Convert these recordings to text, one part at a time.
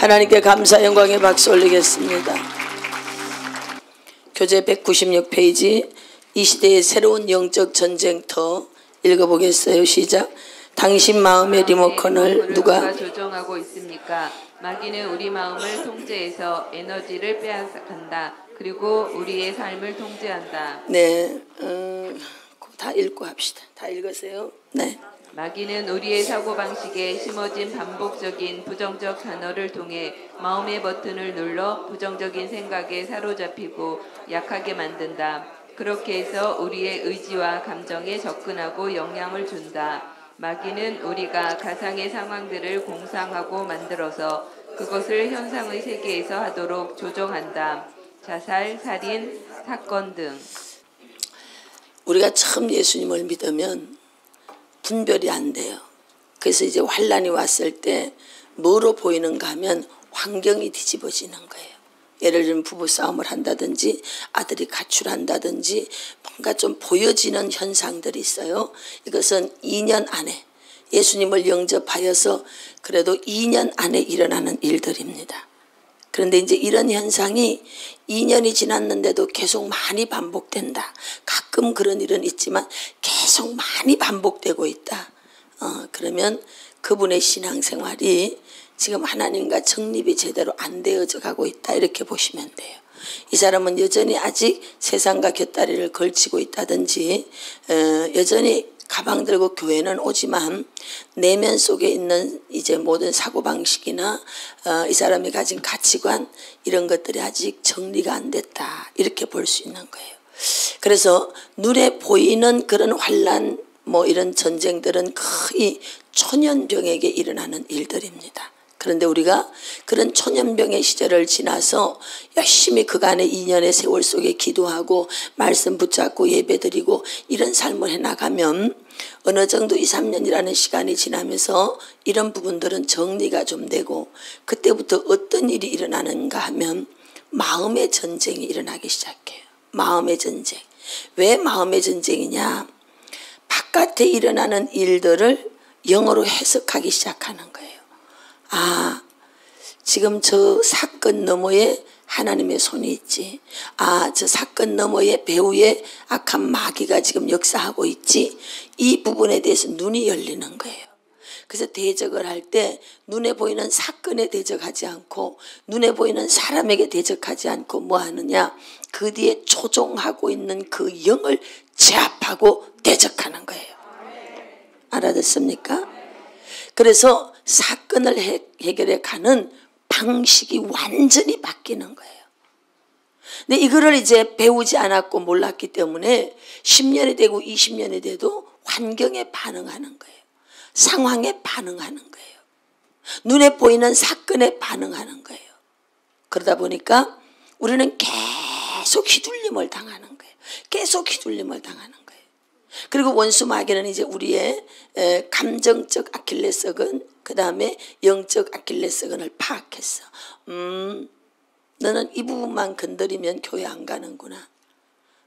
하나님께 감사 영광의 박수 올리겠습니다. 교재 196페이지 이 시대의 새로운 영적 전쟁터 읽어보겠어요. 시작. 당신 마음의 리모컨을 누가 조정하고 있습니까? 마귀는 우리 마음을 통제해서 에너지를 빼앗간다. 그리고 우리의 삶을 통제한다. 네, 음, 다 읽고 합시다. 다 읽으세요. 네. 마귀는 우리의 사고방식에 심어진 반복적인 부정적 단어를 통해 마음의 버튼을 눌러 부정적인 생각에 사로잡히고 약하게 만든다. 그렇게 해서 우리의 의지와 감정에 접근하고 영향을 준다. 마귀는 우리가 가상의 상황들을 공상하고 만들어서 그것을 현상의 세계에서 하도록 조정한다. 자살, 살인, 사건 등. 우리가 처음 예수님을 믿으면 분별이 안 돼요. 그래서 이제 환란이 왔을 때 뭐로 보이는가 하면 환경이 뒤집어지는 거예요. 예를 들면 부부 싸움을 한다든지 아들이 가출한다든지 뭔가 좀 보여지는 현상들이 있어요. 이것은 2년 안에 예수님을 영접하여서 그래도 2년 안에 일어나는 일들입니다. 그런데 이제 이런 현상이 2년이 지났는데도 계속 많이 반복된다. 가끔 그런 일은 있지만 계속 많이 반복되고 있다. 어, 그러면 그분의 신앙생활이 지금 하나님과 정립이 제대로 안 되어져 가고 있다. 이렇게 보시면 돼요. 이 사람은 여전히 아직 세상과 곁다리를 걸치고 있다든지, 어, 여전히 가방 들고 교회는 오지만 내면 속에 있는 이제 모든 사고방식이나 어, 이 사람이 가진 가치관 이런 것들이 아직 정리가 안 됐다. 이렇게 볼 수 있는 거예요. 그래서 눈에 보이는 그런 환란 뭐 이런 전쟁들은 거의 초년병에게 일어나는 일들입니다. 그런데 우리가 그런 초년병의 시절을 지나서 열심히 그간의 2년의 세월 속에 기도하고 말씀 붙잡고 예배드리고 이런 삶을 해나가면 어느 정도 2, 3년이라는 시간이 지나면서 이런 부분들은 정리가 좀 되고 그때부터 어떤 일이 일어나는가 하면 마음의 전쟁이 일어나기 시작해요. 마음의 전쟁. 왜 마음의 전쟁이냐? 바깥에 일어나는 일들을 영어로 해석하기 시작하는 거예요. 아, 지금 저 사건 너머에 하나님의 손이 있지. 아, 저 사건 너머에 배우의 악한 마귀가 지금 역사하고 있지. 이 부분에 대해서 눈이 열리는 거예요. 그래서 대적을 할 때 눈에 보이는 사건에 대적하지 않고 눈에 보이는 사람에게 대적하지 않고 뭐 하느냐. 그 뒤에 조종하고 있는 그 영을 제압하고 대적하는 거예요. 알아듣습니까? 그래서 사건을 해, 해결해 가는 방식이 완전히 바뀌는 거예요. 근데 이거를 이제 배우지 않았고 몰랐기 때문에 10년이 되고 20년이 돼도 환경에 반응하는 거예요. 상황에 반응하는 거예요. 눈에 보이는 사건에 반응하는 거예요. 그러다 보니까 우리는 계속 휘둘림을 당하는 거예요. 계속 휘둘림을 당하는 거예요. 그리고 원수 마귀는 이제 우리의 감정적 아킬레스건 그 다음에 영적 아킬레스건을 파악했어. 음, 너는 이 부분만 건드리면 교회 안 가는구나.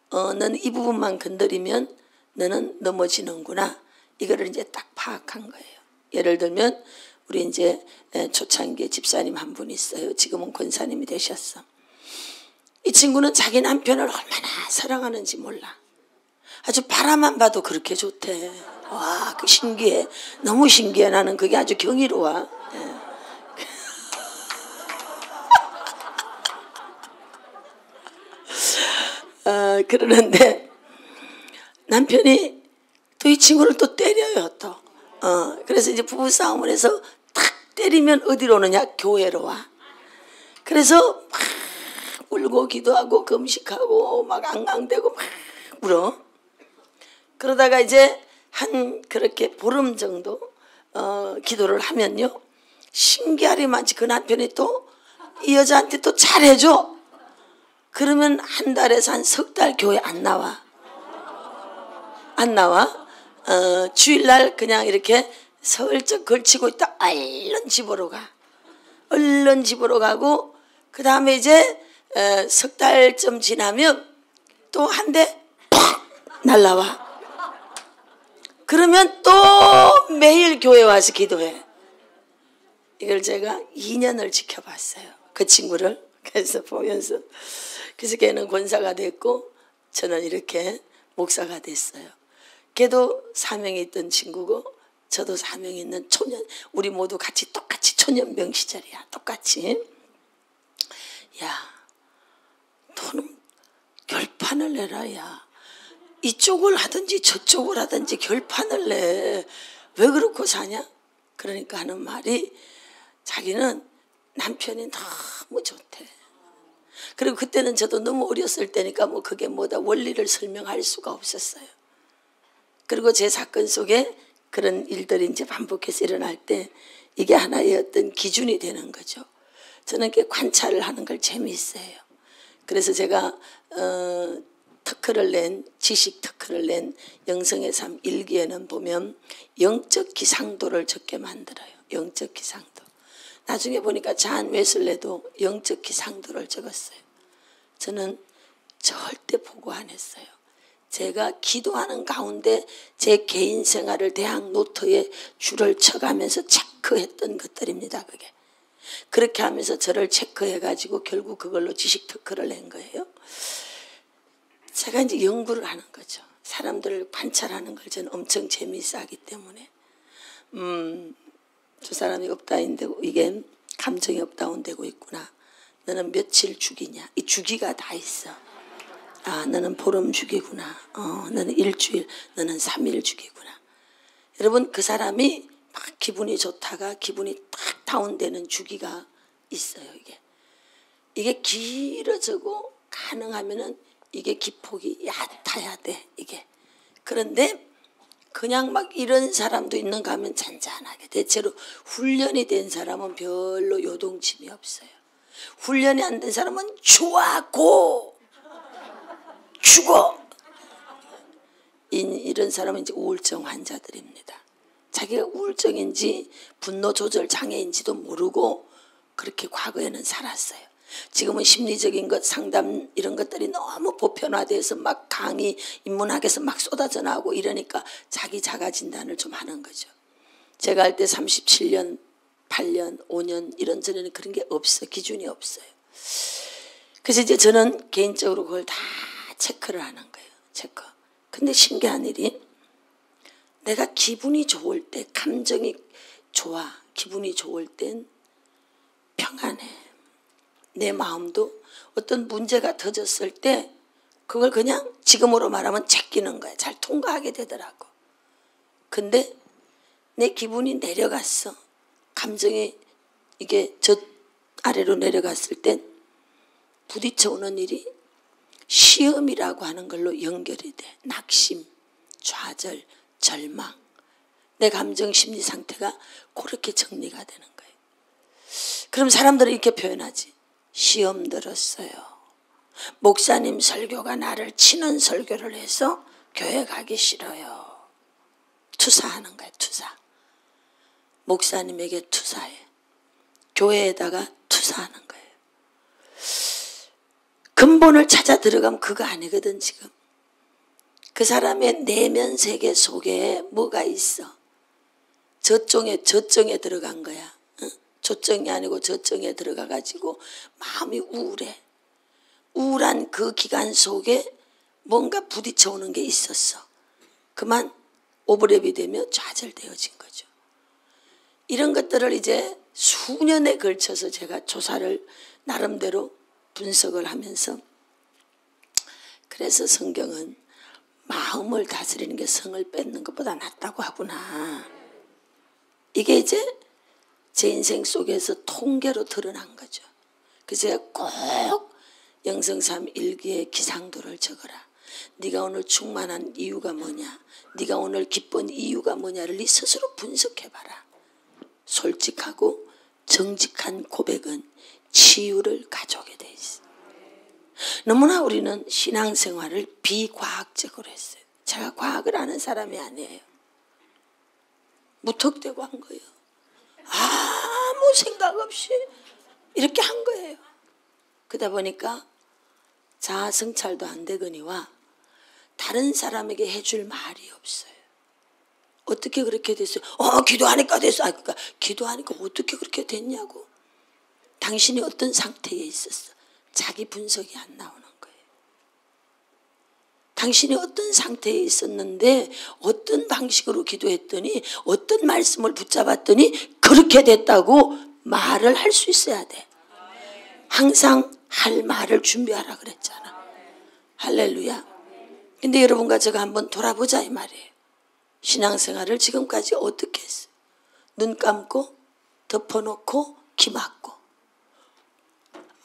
어, 너는 이 부분만 건드리면 너는 넘어지는구나. 이거를 이제 딱 파악한 거예요. 예를 들면 우리 이제 초창기에 집사님 한 분 있어요. 지금은 권사님이 되셨어. 이 친구는 자기 남편을 얼마나 사랑하는지 몰라. 아주 바라만 봐도 그렇게 좋대. 와, 그 신기해. 너무 신기해. 나는 그게 아주 경이로워. 예. 어, 그러는데 남편이 또 이 친구를 또 때려요 또. 어, 그래서 이제 부부 싸움을 해서 탁 때리면 어디로 오느냐 교회로 와. 그래서 막 울고 기도하고 금식하고 막 앙앙대고 막 울어. 그러다가 이제 한 그렇게 보름 정도 어, 기도를 하면요. 신기하리만치 그 남편이 또 이 여자한테 또 잘해줘. 그러면 한 달에서 한 석 달 교회 안 나와. 안 나와. 어, 주일날 그냥 이렇게 설쩍 걸치고 있다. 얼른 집으로 가. 얼른 집으로 가고 그 다음에 이제 어, 석 달쯤 지나면 또 한 대 팍 날라와. 그러면 또 매일 교회 와서 기도해. 이걸 제가 2년을 지켜봤어요. 그 친구를. 그래서 보면서. 그래서 걔는 권사가 됐고 저는 이렇게 목사가 됐어요. 걔도 사명이 있던 친구고 저도 사명이 있는 초년, 우리 모두 같이 똑같이 초년병 시절이야. 똑같이. 야, 너는 결판을 내라, 야. 이쪽을 하든지 저쪽을 하든지 결판을 내. 왜 그렇고 사냐? 그러니까 하는 말이 자기는 남편이 너무 좋대. 그리고 그때는 저도 너무 어렸을 때니까 뭐 그게 뭐다 원리를 설명할 수가 없었어요. 그리고 제 사건 속에 그런 일들이 이제 반복해서 일어날 때 이게 하나의 어떤 기준이 되는 거죠. 저는 그 관찰을 하는 걸 재미있어요. 그래서 제가 어, 특허를 낸 지식 특허를 낸 영성의 삶 일기에는 보면 영적 기상도를 적게 만들어요. 영적 기상도. 나중에 보니까 잔 웨슬레도 영적 기상도를 적었어요. 저는 절대 보고 안 했어요. 제가 기도하는 가운데 제 개인 생활을 대학 노트에 줄을 쳐가면서 체크했던 것들입니다. 그게. 그렇게 하면서 저를 체크해가지고 결국 그걸로 지식 특허를 낸 거예요. 제가 이제 연구를 하는 거죠. 사람들을 관찰하는 걸 저는 엄청 재미있어 하기 때문에. 음, 저 사람이 up down되고, 이게 감정이 up down되고 있구나. 너는 며칠 주기냐. 이 주기가 다 있어. 아, 너는 보름 주기구나. 어, 너는 일주일, 너는 삼일 주기구나. 여러분, 그 사람이 막 기분이 좋다가 기분이 딱 다운되는 주기가 있어요, 이게. 이게 길어지고 가능하면은 이게 기폭이 얕아야 돼, 이게. 그런데 그냥 막 이런 사람도 있는가 하면 잔잔하게. 대체로 훈련이 된 사람은 별로 요동침이 없어요. 훈련이 안 된 사람은 좋아고 죽어. 이런 사람은 이제 우울증 환자들입니다. 자기가 우울증인지 분노 조절 장애인지도 모르고 그렇게 과거에는 살았어요. 지금은 심리적인 것, 상담 이런 것들이 너무 보편화돼서 막 강의 인문학에서 막 쏟아져 나오고 이러니까 자기 자가 진단을 좀 하는 거죠. 제가 할 때 37년, 8년, 5년 이런 전에는 그런 게 없어. 기준이 없어요. 그래서 이제 저는 개인적으로 그걸 다 체크를 하는 거예요. 체크. 근데 신기한 일이 내가 기분이 좋을 때, 감정이 좋아, 기분이 좋을 땐 평안해. 내 마음도 어떤 문제가 터졌을 때 그걸 그냥 지금으로 말하면 제끼는 거야. 잘 통과하게 되더라고. 근데 내 기분이 내려갔어. 감정이 이게 저 아래로 내려갔을 땐 부딪혀 오는 일이 시험이라고 하는 걸로 연결이 돼. 낙심, 좌절, 절망. 내 감정 심리 상태가 그렇게 정리가 되는 거예요. 그럼 사람들은 이렇게 표현하지. 시험 들었어요. 목사님 설교가 나를 치는 설교를 해서 교회 가기 싫어요. 투사하는 거예요, 투사. 목사님에게 투사해. 교회에다가 투사하는 거예요. 근본을 찾아 들어가면 그거 아니거든 지금. 그 사람의 내면 세계 속에 뭐가 있어. 저쪽에 저쪽에 들어간 거야. 응? 조정이 아니고 저정에 들어가 가지고 마음이 우울해. 우울한 그 기간 속에 뭔가 부딪혀 오는 게 있었어. 그만 오버랩이 되며 좌절되어진 거죠. 이런 것들을 이제 수년에 걸쳐서 제가 조사를 나름대로 분석을 하면서 그래서 성경은 마음을 다스리는 게 성을 뺏는 것보다 낫다고 하구나. 이게 이제 제 인생 속에서 통계로 드러난 거죠. 그래서 꼭 영성삼 일기에 기상도를 적어라. 네가 오늘 충만한 이유가 뭐냐? 네가 오늘 기쁜 이유가 뭐냐를 네 스스로 분석해봐라. 솔직하고 정직한 고백은 치유를 가져오게 돼 있어. 너무나 우리는 신앙생활을 비과학적으로 했어요. 제가 과학을 아는 사람이 아니에요. 무턱대고 한 거예요. 아무 생각 없이 이렇게 한 거예요. 그러다 보니까 자아 성찰도 안 되거니와 다른 사람에게 해줄 말이 없어요. 어떻게 그렇게 됐어요? 어, 기도하니까 됐어. 아, 그러니까 기도하니까 어떻게 그렇게 됐냐고. 당신이 어떤 상태에 있었어? 자기 분석이 안 나오는. 당신이 어떤 상태에 있었는데 어떤 방식으로 기도했더니 어떤 말씀을 붙잡았더니 그렇게 됐다고 말을 할 수 있어야 돼. 항상 할 말을 준비하라 그랬잖아. 할렐루야. 근데 여러분과 제가 한번 돌아보자 이 말이에요. 신앙생활을 지금까지 어떻게 했어요? 눈 감고 덮어놓고 기 막고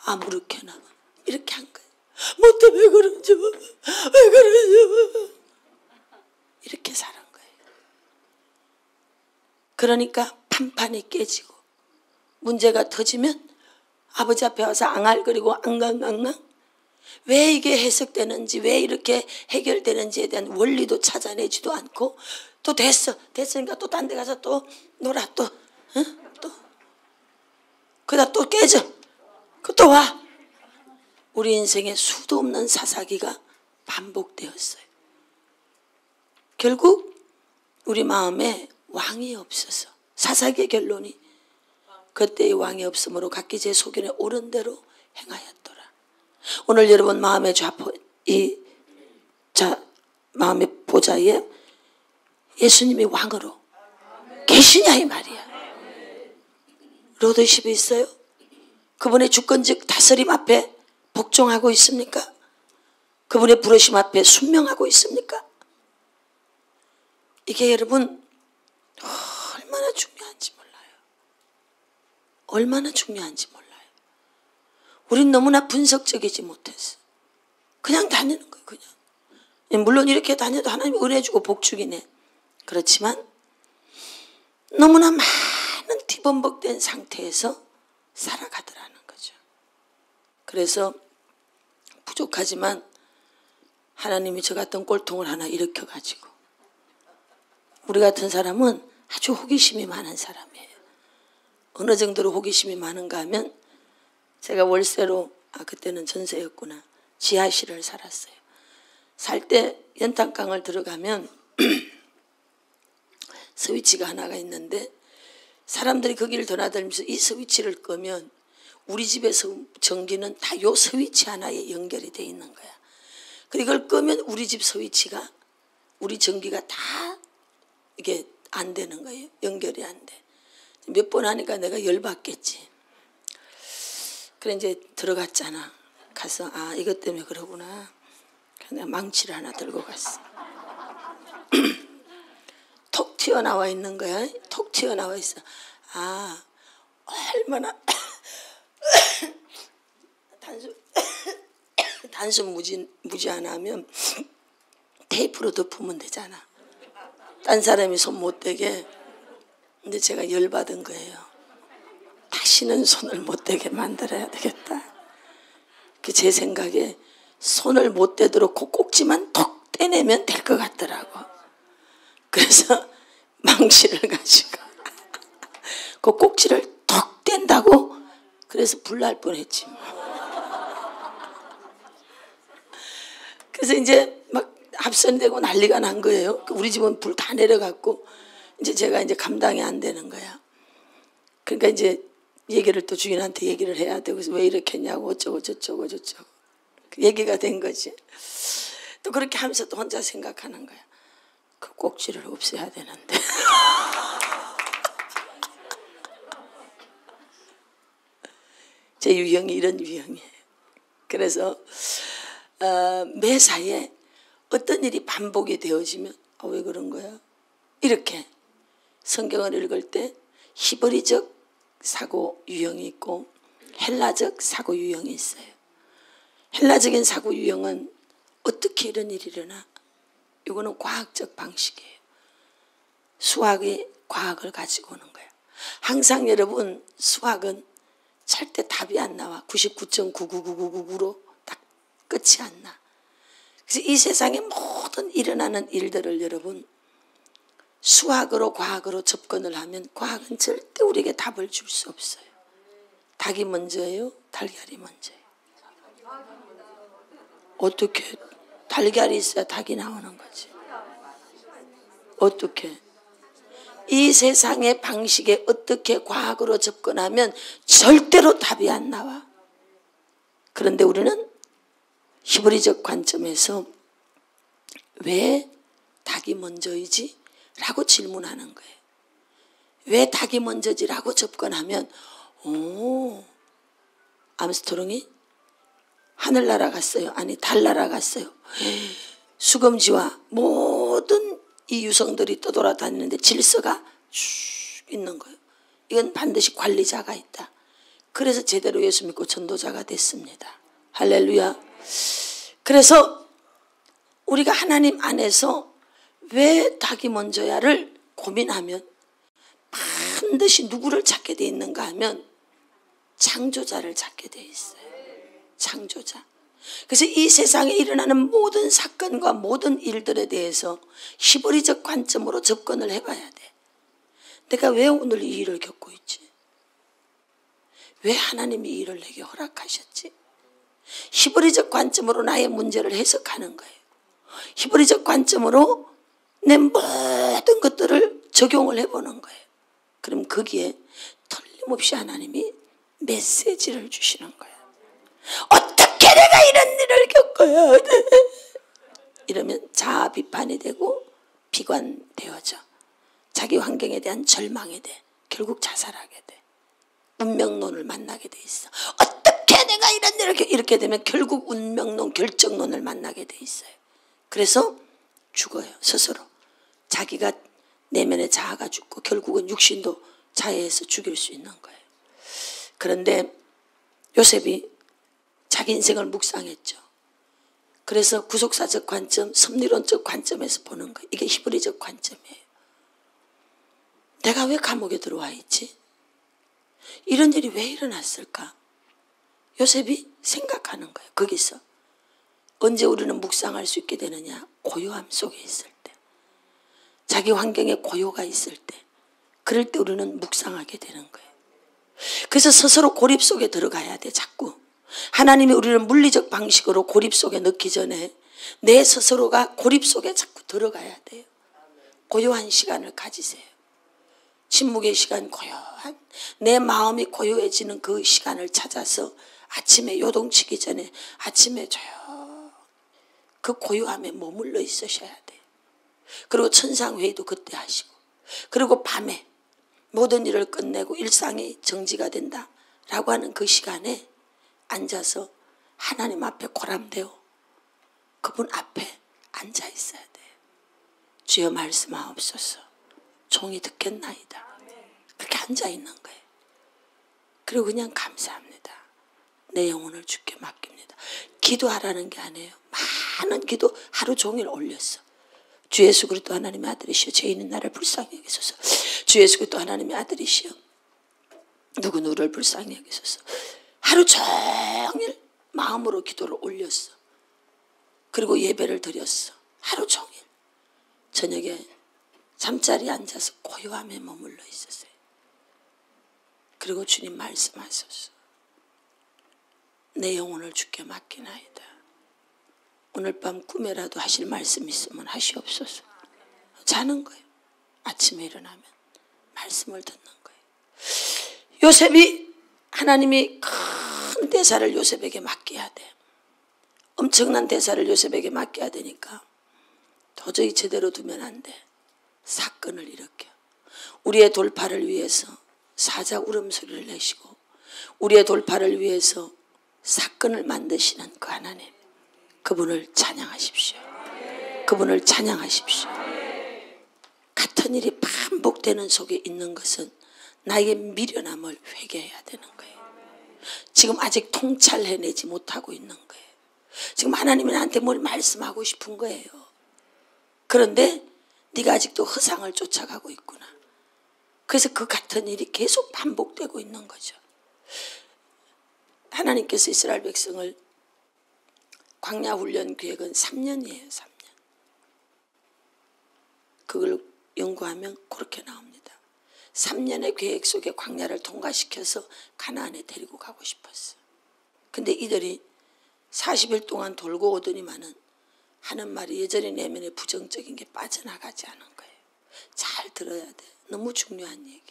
아무렇게나 이렇게 한 거예요. 못해 왜 그런지 왜 그런지 이렇게 사는 거예요. 그러니까 판판이 깨지고 문제가 터지면 아버지 앞에 와서 앙알거리고 앙강앙강. 왜 이게 해석되는지 왜 이렇게 해결되는지에 대한 원리도 찾아내지도 않고 또 됐어. 됐으니까 또 딴 데 가서 또 놀아 또. 응? 또. 그러다 또 깨져. 그또 와 우리 인생에 수도 없는 사사기가 반복되었어요 결국 우리 마음에 왕이 없어서 사사기의 결론이 그때의 왕이 없으므로 각기 제 소견에 옳은 대로 행하였더라 오늘 여러분 마음의 좌포 이 자 마음의 보좌에 예수님이 왕으로 계시냐 이 말이야. 로드십이 있어요? 그분의 주권적 다스림 앞에 복종하고 있습니까? 그분의 부르심 앞에 순명하고 있습니까? 이게 여러분 얼마나 중요한지 몰라요. 얼마나 중요한지 몰라요. 우린 너무나 분석적이지 못해서 그냥 다니는 거예요. 그냥. 예, 물론 이렇게 다녀도 하나님 은혜 주고 복 주긴 해. 그렇지만 너무나 많은 뒤범벅된 상태에서 살아가더라는 거죠. 그래서 부족하지만 하나님이 저 같은 꼴통을 하나 일으켜가지고 우리 같은 사람은 아주 호기심이 많은 사람이에요. 어느 정도로 호기심이 많은가 하면 제가 월세로 아 그때는 전세였구나 지하실을 살았어요. 살 때 연탄강을 들어가면 스위치가 하나가 있는데 사람들이 거기를 드나들면서 이 스위치를 끄면 우리 집에서 전기는 다 요 스위치 하나에 연결이 돼 있는 거야. 이걸 끄면 우리 집 스위치가 우리 전기가 다 이게 안 되는 거예요. 연결이 안 돼. 몇 번 하니까 내가 열받겠지. 그래 이제 들어갔잖아. 가서 아 이것 때문에 그러구나. 그래서 망치를 하나 들고 갔어. 톡 튀어나와 있는 거야. 톡 튀어나와 있어. 아 얼마나 단순 단순 무지 무지 안 하면 테이프로 덮으면 되잖아. 딴 사람이 손 못 대게. 근데 제가 열 받은 거예요. 다시는 손을 못 대게 만들어야 되겠다. 그 제 생각에 손을 못 대도록 그 꼭지만 톡 떼내면 될 것 같더라고. 그래서 망치를 가지고 그 꼭지를 톡 뗀다고 그래서 불날 뻔했지 뭐. 그래서 이제 막 합선되고 난리가 난 거예요. 우리 집은 불 다 내려갔고 이제 제가 이제 감당이 안 되는 거야. 그러니까 이제 얘기를 또 주인한테 얘기를 해야 되고 왜 이렇게 했냐고 어쩌고 저쩌고 저쩌고 그 얘기가 된 거지. 또 그렇게 하면서 또 혼자 생각하는 거야. 그 꼭지를 없애야 되는데. 제 유형이 이런 유형이에요. 그래서 어, 매사에 어떤 일이 반복이 되어지면 아, 왜 그런 거야? 이렇게 성경을 읽을 때 히브리적 사고 유형이 있고 헬라적 사고 유형이 있어요. 헬라적인 사고 유형은 어떻게 이런 일이 일어나? 이거는 과학적 방식이에요. 수학의 과학을 가지고 오는 거예요. 항상 여러분 수학은 절대 답이 안 나와. 99.99999로 딱 끝이 안 나. 그래서 이 세상의 모든 일어나는 일들을 여러분 수학으로 과학으로 접근을 하면 과학은 절대 우리에게 답을 줄 수 없어요. 닭이 먼저예요? 달걀이 먼저예요? 어떻게 달걀이 있어야 닭이 나오는 거지. 어떻게? 이 세상의 방식에 어떻게 과학으로 접근하면 절대로 답이 안 나와. 그런데 우리는 히브리적 관점에서 왜 닭이 먼저이지? 라고 질문하는 거예요. 왜 닭이 먼저지? 라고 접근하면, 오, 암스트롱이 하늘 날아갔어요. 아니, 달 날아갔어요. 수금지와 모든 이 유성들이 떠돌아다니는데 질서가 쭉 있는 거예요. 이건 반드시 관리자가 있다. 그래서 제대로 예수 믿고 전도자가 됐습니다. 할렐루야. 그래서 우리가 하나님 안에서 왜 닭이 먼저야를 고민하면 반드시 누구를 찾게 돼 있는가 하면 창조자를 찾게 돼 있어요. 창조자. 그래서 이 세상에 일어나는 모든 사건과 모든 일들에 대해서 히브리적 관점으로 접근을 해봐야 돼. 내가 왜 오늘 이 일을 겪고 있지? 왜 하나님이 이 일을 내게 허락하셨지? 히브리적 관점으로 나의 문제를 해석하는 거예요. 히브리적 관점으로 내 모든 것들을 적용을 해보는 거예요. 그럼 거기에 틀림없이 하나님이 메시지를 주시는 거예요. 어떻게 내가 이런 일을 겪어야 돼? 이러면 자아 비판이 되고 비관되어져. 자기 환경에 대한 절망이 돼. 결국 자살하게 돼. 운명론을 만나게 돼 있어. 어떻게 내가 이런 일을 겪 이렇게 되면 결국 운명론, 결정론을 만나게 돼 있어요. 그래서 죽어요. 스스로. 자기가 내면의 자아가 죽고 결국은 육신도 자해해서 죽일 수 있는 거예요. 그런데 요셉이 자기 인생을 묵상했죠. 그래서 구속사적 관점, 섭리론적 관점에서 보는 거예요. 이게 히브리적 관점이에요. 내가 왜 감옥에 들어와 있지? 이런 일이 왜 일어났을까? 요셉이 생각하는 거예요. 거기서. 언제 우리는 묵상할 수 있게 되느냐? 고요함 속에 있을 때. 자기 환경에 고요가 있을 때. 그럴 때 우리는 묵상하게 되는 거예요. 그래서 스스로 고립 속에 들어가야 돼, 자꾸. 하나님이 우리를 물리적 방식으로 고립 속에 넣기 전에 내 스스로가 고립 속에 자꾸 들어가야 돼요. 고요한 시간을 가지세요. 침묵의 시간, 고요한 내 마음이 고요해지는 그 시간을 찾아서 아침에 요동치기 전에 아침에 조용 그 고요함에 머물러 있으셔야 돼요. 그리고 천상회의도 그때 하시고 그리고 밤에 모든 일을 끝내고 일상이 정지가 된다 라고 하는 그 시간에 앉아서 하나님 앞에 고람되어 그분 앞에 앉아 있어야 돼요. 주여 말씀하옵소서. 종이 듣겠나이다. 그렇게 앉아 있는 거예요. 그리고 그냥 감사합니다. 내 영혼을 주께 맡깁니다. 기도하라는 게 아니에요. 많은 기도 하루 종일 올렸어. 주 예수 그리스도 하나님의 아들이시여 죄인은 나를 불쌍히 여기소서. 주 예수 그리스도 하나님의 아들이시여 누구 누구를 불쌍히 여기소서. 하루 종일 마음으로 기도를 올렸어. 그리고 예배를 드렸어. 하루 종일. 저녁에 잠자리에 앉아서 고요함에 머물러 있었어요. 그리고 주님 말씀하소서. 내 영혼을 주께 맡기나이다. 오늘 밤 꿈에라도 하실 말씀 있으면 하시옵소서. 자는 거예요. 아침에 일어나면 말씀을 듣는 거예요. 요셉이 하나님이 큰 대사를 요셉에게 맡겨야 돼. 엄청난 대사를 요셉에게 맡겨야 되니까 도저히 제대로 두면 안 돼. 사건을 일으켜. 우리의 돌파를 위해서 사자 울음소리를 내시고 우리의 돌파를 위해서 사건을 만드시는 그 하나님 그분을 찬양하십시오. 그분을 찬양하십시오. 같은 일이 반복되는 속에 있는 것은 나에게 미련함을 회개해야 되는 거예요. 지금 아직 통찰해내지 못하고 있는 거예요. 지금 하나님이 나한테 뭘 말씀하고 싶은 거예요. 그런데 네가 아직도 허상을 쫓아가고 있구나. 그래서 그 같은 일이 계속 반복되고 있는 거죠. 하나님께서 이스라엘 백성을 광야 훈련 계획은 3년이에요. 3년. 그걸 연구하면 그렇게 나옵니다. 3년의 계획 속에 광야를 통과시켜서 가나안에 데리고 가고 싶었어. 근데 이들이 40일 동안 돌고 오더니만은 하는 말이 여전히 내면에 부정적인 게 빠져나가지 않은 거예요. 잘 들어야 돼. 너무 중요한 얘기예요.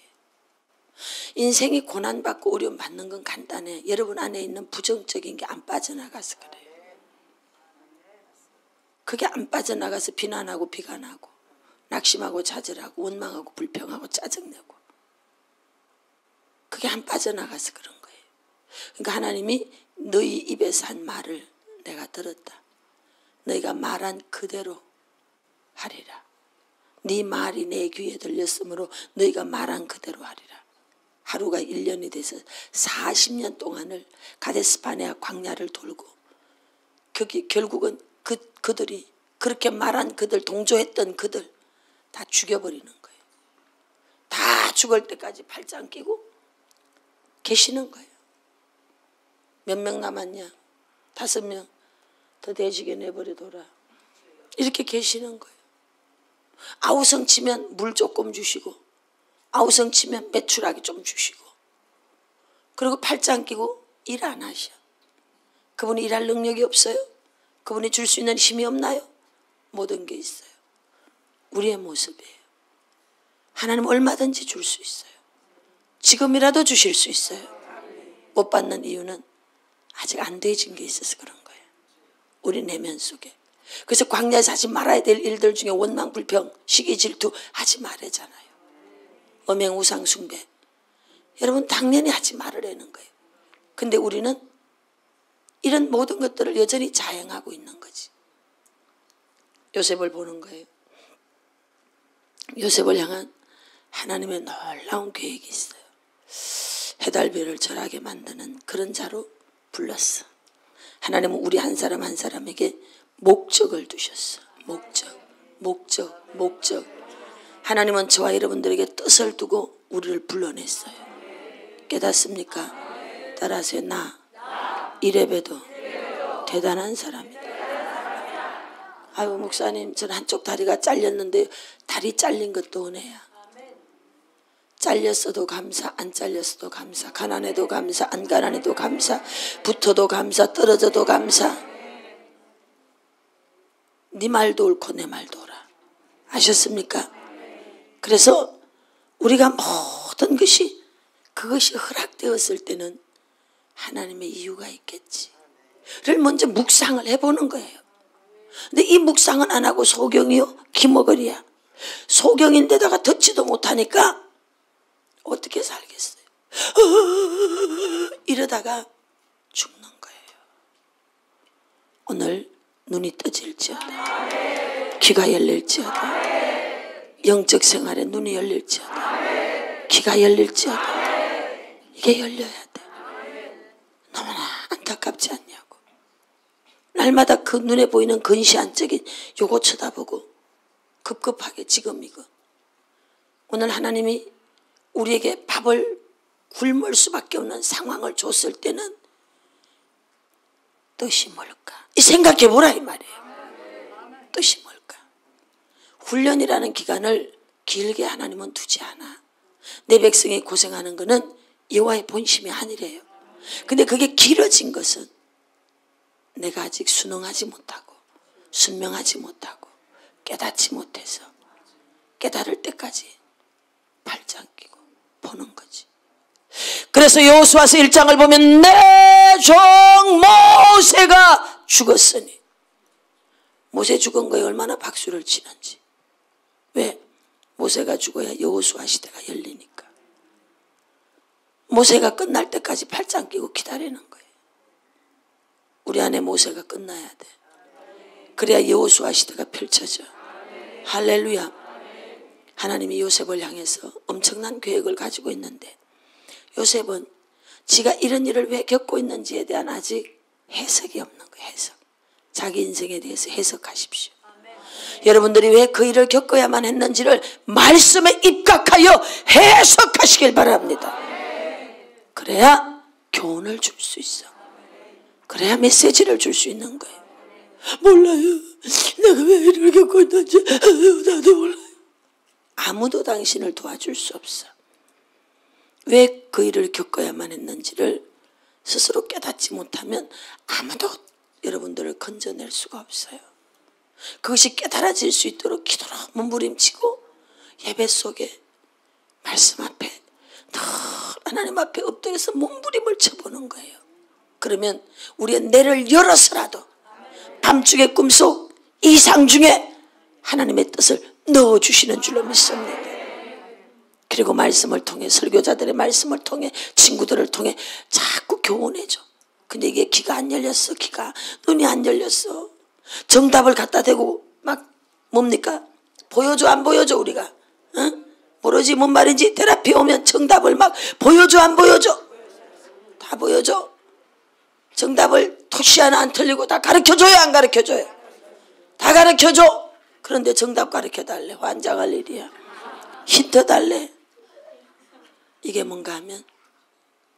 인생이 고난받고 어려움 받는 건 간단해. 여러분 안에 있는 부정적인 게 안 빠져나가서 그래요. 그게 안 빠져나가서 비난하고 비관하고 낙심하고 좌절하고 원망하고 불평하고 짜증내고 그게 안 빠져나가서 그런 거예요. 그러니까 하나님이 너희 입에서 한 말을 내가 들었다. 너희가 말한 그대로 하리라. 네 말이 내 귀에 들렸으므로 너희가 말한 그대로 하리라. 하루가 1년이 돼서 40년 동안을 가데스파네아 광야를 돌고 거기 결국은 그, 그들이 그렇게 말한 그들 동조했던 그들 다 죽여버리는 거예요. 다 죽을 때까지 팔짱 끼고 계시는 거예요. 몇 명 남았냐? 다섯 명. 더 대지게 내버려둬라. 이렇게 계시는 거예요. 아우성 치면 물 조금 주시고 아우성 치면 매출하기 좀 주시고 그리고 팔짱 끼고 일 안 하셔. 그분이 일할 능력이 없어요? 그분이 줄 수 있는 힘이 없나요? 모든 게 있어요. 우리의 모습이에요. 하나님 얼마든지 줄 수 있어요. 지금이라도 주실 수 있어요. 못 받는 이유는 아직 안 되어진 게 있어서 그런 거예요. 우리 내면 속에. 그래서 광야에서 하지 말아야 될 일들 중에 원망, 불평, 시기, 질투 하지 말아잖아요. 엄행, 우상, 숭배. 여러분 당연히 하지 말으라는 거예요. 근데 우리는 이런 모든 것들을 여전히 자행하고 있는 거지. 요셉을 보는 거예요. 요셉을 향한 하나님의 놀라운 계획이 있어요. 해달비를 절하게 만드는 그런 자로 불렀어. 하나님은 우리 한 사람 한 사람에게 목적을 두셨어. 목적, 목적, 목적. 하나님은 저와 여러분들에게 뜻을 두고 우리를 불러냈어요. 깨닫습니까? 따라서 나 이래봬도 대단한 사람이다. 아유 목사님 전 한쪽 다리가 잘렸는데 다리 잘린 것도 은혜야. 잘렸어도 감사, 안 잘렸어도 감사, 가난해도 감사, 안 가난해도 감사, 붙어도 감사, 떨어져도 감사. 네 말도 옳고 내 말도 옳아. 아셨습니까? 그래서 우리가 모든 것이 그것이 허락되었을 때는 하나님의 이유가 있겠지. 를 먼저 묵상을 해보는 거예요. 근데 이 묵상은 안 하고 소경이요? 기머거리야. 소경인데다가 듣지도 못하니까 어떻게 살겠어요? 이러다가 죽는 거예요. 오늘 눈이 떠질지어다. 귀가 열릴지어다. 영적 생활에 눈이 열릴지어다. 귀가 열릴지어다. 이게 열려야 돼. 너무나 안타깝지 않냐고. 날마다 그 눈에 보이는 근시안적인 요거 쳐다보고 급급하게 지금 이거. 오늘 하나님이 우리에게 밥을 굶을 수밖에 없는 상황을 줬을 때는 뜻이 뭘까? 이 생각해 보라 이 말이에요. 뜻이? 훈련이라는 기간을 길게 하나님은 두지 않아. 내 백성이 고생하는 것은 여호와의 본심이 아니래요. 근데 그게 길어진 것은 내가 아직 순응하지 못하고 순명하지 못하고 깨닫지 못해서 깨달을 때까지 발장 끼고 보는 거지. 그래서 여호수아서 1장을 보면 내 종 모세가 죽었으니 모세 죽은 거에 얼마나 박수를 치는지. 왜? 모세가 죽어야 여호수아 시대가 열리니까. 모세가 끝날 때까지 팔짱 끼고 기다리는 거예요. 우리 안에 모세가 끝나야 돼. 그래야 여호수아 시대가 펼쳐져. 할렐루야. 하나님이 요셉을 향해서 엄청난 계획을 가지고 있는데 요셉은 지가 이런 일을 왜 겪고 있는지에 대한 아직 해석이 없는 거예요. 해석. 자기 인생에 대해서 해석하십시오. 여러분들이 왜 그 일을 겪어야만 했는지를 말씀에 입각하여 해석하시길 바랍니다. 그래야 교훈을 줄 수 있어. 그래야 메시지를 줄 수 있는 거예요. 몰라요. 내가 왜 이를 겪고 있는지 나도 몰라요. 아무도 당신을 도와줄 수 없어. 왜 그 일을 겪어야만 했는지를 스스로 깨닫지 못하면 아무도 여러분들을 건져낼 수가 없어요. 그것이 깨달아질 수 있도록 기도로 몸부림치고 예배 속에 말씀 앞에 늘 하나님 앞에 엎드려서 몸부림을 쳐보는 거예요. 그러면 우리의 뇌를 열어서라도 밤중의 꿈속 이상 중에 하나님의 뜻을 넣어주시는 줄로 믿습니다. 그리고 말씀을 통해 설교자들의 말씀을 통해 친구들을 통해 자꾸 교훈해줘. 근데 이게 귀가 안 열렸어. 귀가 눈이 안 열렸어. 정답을 갖다 대고 막 뭡니까? 보여줘 안 보여줘 우리가. 응? 모르지 뭔 말인지 테라피 오면 정답을 막 보여줘 안 보여줘? 다 보여줘. 정답을 토시 하나 안 틀리고 다 가르쳐줘요 안 가르쳐줘요? 다 가르쳐줘. 그런데 정답 가르쳐 달래. 환장할 일이야. 힌트 달래. 이게 뭔가 하면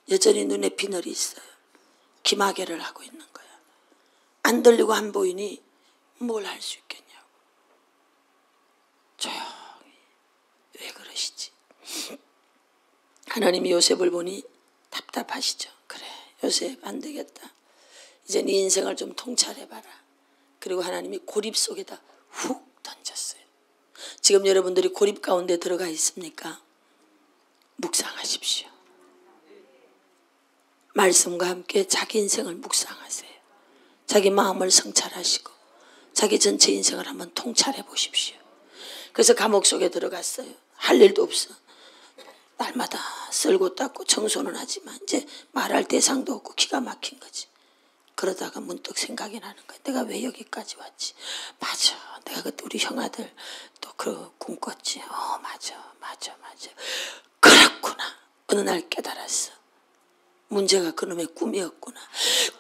여전히 눈에 비늘이 있어요. 기마개를 하고 있는. 안 들리고 안 보이니 뭘 할 수 있겠냐고. 조용히. 왜 그러시지? 하나님이 요셉을 보니 답답하시죠. 그래, 요셉 안 되겠다. 이제 네 인생을 좀 통찰해봐라. 그리고 하나님이 고립 속에다 훅 던졌어요. 지금 여러분들이 고립 가운데 들어가 있습니까? 묵상하십시오. 말씀과 함께 자기 인생을 묵상하세요. 자기 마음을 성찰하시고 자기 전체 인생을 한번 통찰해 보십시오. 그래서 감옥 속에 들어갔어요. 할 일도 없어. 날마다 쓸고 닦고 청소는 하지만 이제 말할 대상도 없고 기가 막힌 거지. 그러다가 문득 생각이 나는 거야. 내가 왜 여기까지 왔지? 맞아. 내가 그때 우리 형아들 또 그 꿈꿨지. 어, 맞아. 맞아. 맞아. 그렇구나. 어느 날 깨달았어. 문제가 그놈의 꿈이었구나.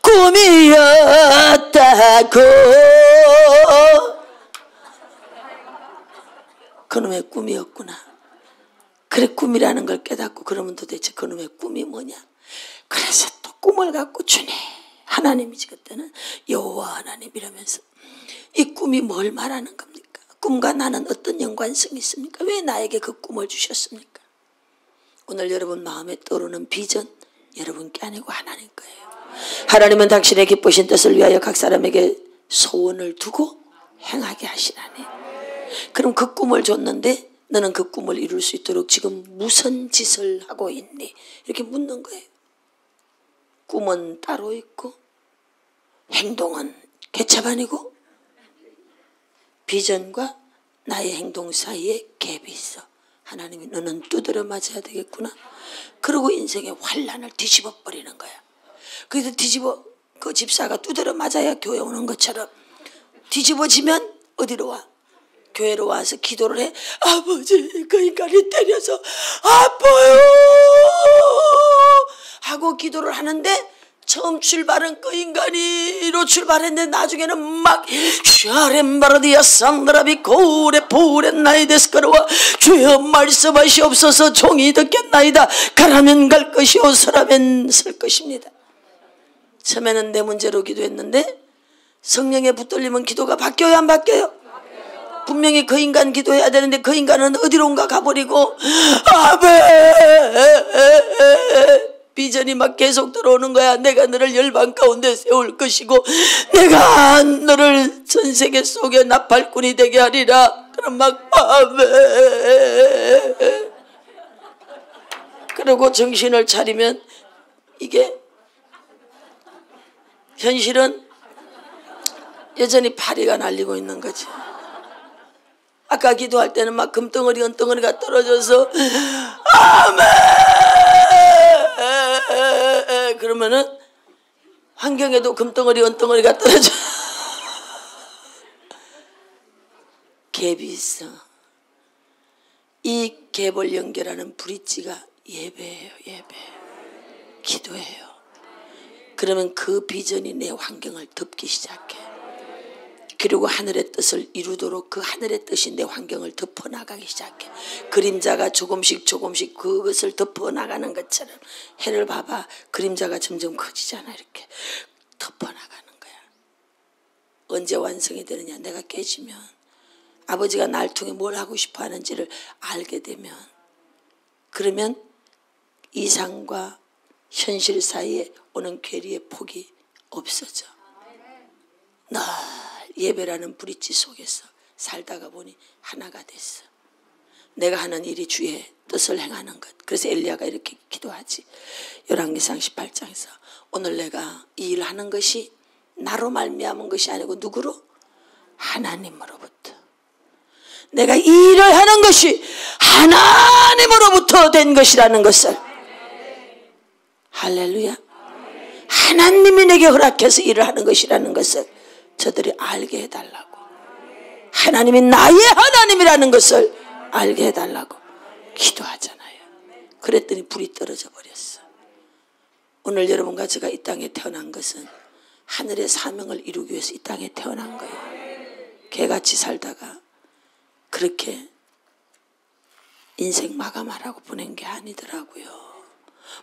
꿈이었다고. 그놈의 꿈이었구나. 그래 꿈이라는 걸 깨닫고 그러면 도대체 그놈의 꿈이 뭐냐? 그래서 또 꿈을 갖고 주네. 하나님이지 그때는 여호와 하나님 이러면서 이 꿈이 뭘 말하는 겁니까? 꿈과 나는 어떤 연관성이 있습니까? 왜 나에게 그 꿈을 주셨습니까? 오늘 여러분 마음에 떠오르는 비전 여러분께 아니고 하나님 거예요. 하나님은 당신의 기쁘신 뜻을 위하여 각 사람에게 소원을 두고 행하게 하시나니. 그럼 그 꿈을 줬는데 너는 그 꿈을 이룰 수 있도록 지금 무슨 짓을 하고 있니? 이렇게 묻는 거예요. 꿈은 따로 있고 행동은 개차반이고 비전과 나의 행동 사이에 갭이 있어. 하나님이 너는 두드려 맞아야 되겠구나. 그리고 인생의 환란을 뒤집어 버리는 거야. 그래서 뒤집어 그 집사가 두드려 맞아야 교회 오는 것처럼 뒤집어지면 어디로 와? 교회로 와서 기도를 해. 아버지 그 인간이 때려서 아파요 하고 기도를 하는데 처음 출발은 그 인간이로 출발했는데 나중에는 막 샤렘바르디아 상드라비 고레 보레 나이 데스카르와 주여 말씀하시옵소서 종이 듣겠나이다. 가라면 갈 것이요 서라면 설 것입니다. 처음에는 내 문제로 기도했는데 성령에 붙들리면 기도가 바뀌어요 안 바뀌어요? 분명히 그 인간 기도해야 되는데 그 인간은 어디론가 가버리고 아베 비전이 막 계속 들어오는 거야. 내가 너를 열방 가운데 세울 것이고 내가 너를 전 세계 속에 나팔꾼이 되게 하리라. 그럼 막 아베 그리고 정신을 차리면 이게 현실은 여전히 파리가 날리고 있는 거지. 아까 기도할 때는 막 금덩어리 은덩어리가 떨어져서 아멘 그러면은 환경에도 금덩어리 은덩어리가 떨어져 갭이 있어. 이 갭을 연결하는 브릿지가 예배예요 예배. 기도예요. 그러면 그 비전이 내 환경을 덮기 시작해 그리고 하늘의 뜻을 이루도록 그 하늘의 뜻이 내 환경을 덮어나가기 시작해. 그림자가 조금씩 조금씩 그것을 덮어나가는 것처럼 해를 봐봐. 그림자가 점점 커지잖아. 이렇게 덮어나가는 거야. 언제 완성이 되느냐. 내가 깨지면 아버지가 날 통해 뭘 하고 싶어 하는지를 알게 되면 그러면 이상과 현실 사이에 오는 괴리의 폭이 없어져. 늘 예배라는 브릿지 속에서 살다가 보니 하나가 됐어. 내가 하는 일이 주의 뜻을 행하는 것. 그래서 엘리야가 이렇게 기도하지. 열왕기상 18장에서 오늘 내가 이 일을 하는 것이 나로 말미암은 것이 아니고 누구로? 하나님으로부터. 내가 이 일을 하는 것이 하나님으로부터 된 것이라는 것을 할렐루야. 하나님이 내게 허락해서 일을 하는 것이라는 것을 저들이 알게 해달라고. 하나님이 나의 하나님이라는 것을 알게 해달라고 기도하잖아요. 그랬더니 불이 떨어져 버렸어. 오늘 여러분과 제가 이 땅에 태어난 것은 하늘의 사명을 이루기 위해서 이 땅에 태어난 거예요. 개같이 살다가 그렇게 인생 마감하라고 보낸 게 아니더라고요.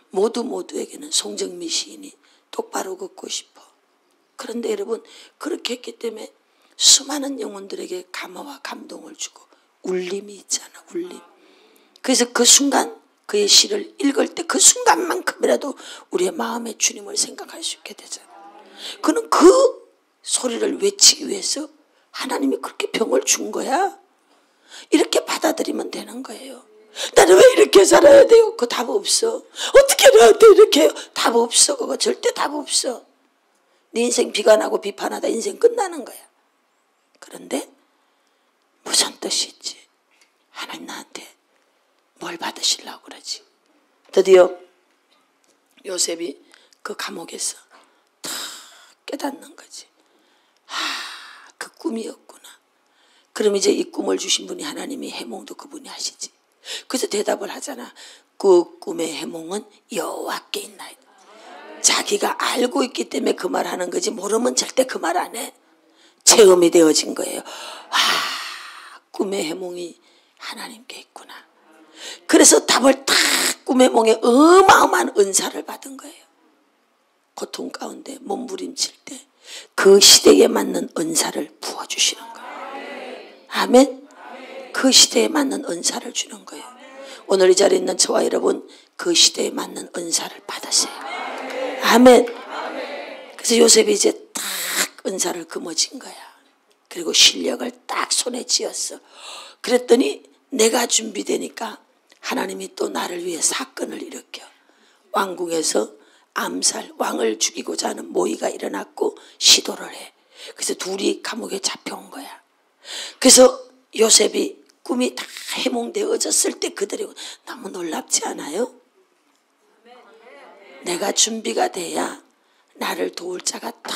모두 모두에게는 송정미 시인이 똑바로 걷고 싶어. 그런데 여러분 그렇게 했기 때문에 수많은 영혼들에게 감화와 감동을 주고 울림이 있잖아 울림. 그래서 그 순간 그의 시를 읽을 때 그 순간만큼이라도 우리의 마음에 주님을 생각할 수 있게 되잖아. 그는 그 소리를 외치기 위해서 하나님이 그렇게 병을 준 거야. 이렇게 받아들이면 되는 거예요. 나는 왜 이렇게 살아야 돼요? 그 답 없어. 어떻게 나한테 이렇게 해요? 답 없어. 그거 절대 답 없어. 네 인생 비관하고 비판하다 인생 끝나는 거야. 그런데 무슨 뜻이 있지? 하나님 나한테 뭘 받으시려고 그러지? 드디어 요셉이 그 감옥에서 다 깨닫는 거지. 아, 그 꿈이었구나. 그럼 이제 이 꿈을 주신 분이 하나님이 해몽도 그분이 하시지. 그래서 대답을 하잖아. 그 꿈의 해몽은 여호와께 있나이다. 자기가 알고 있기 때문에 그 말 하는 거지 모르면 절대 그 말 안 해. 체험이 되어진 거예요. 아, 꿈의 해몽이 하나님께 있구나. 그래서 답을 딱 꿈의 몽에 어마어마한 은사를 받은 거예요. 고통 가운데 몸부림칠 때 그 시대에 맞는 은사를 부어주시는 거예요. 아멘. 그 시대에 맞는 은사를 주는 거예요. 오늘 이 자리에 있는 저와 여러분 그 시대에 맞는 은사를 받으세요. 아멘. 그래서 요셉이 이제 딱 은사를 금어진 거야. 그리고 실력을 딱 손에 쥐었어. 그랬더니 내가 준비되니까 하나님이 또 나를 위해 사건을 일으켜. 왕궁에서 암살, 왕을 죽이고자 하는 모의가 일어났고 시도를 해. 그래서 둘이 감옥에 잡혀온 거야. 그래서 요셉이 꿈이 다 해몽되어졌을 때 그들이 너무 놀랍지 않아요? 내가 준비가 돼야 나를 도울 자가 딱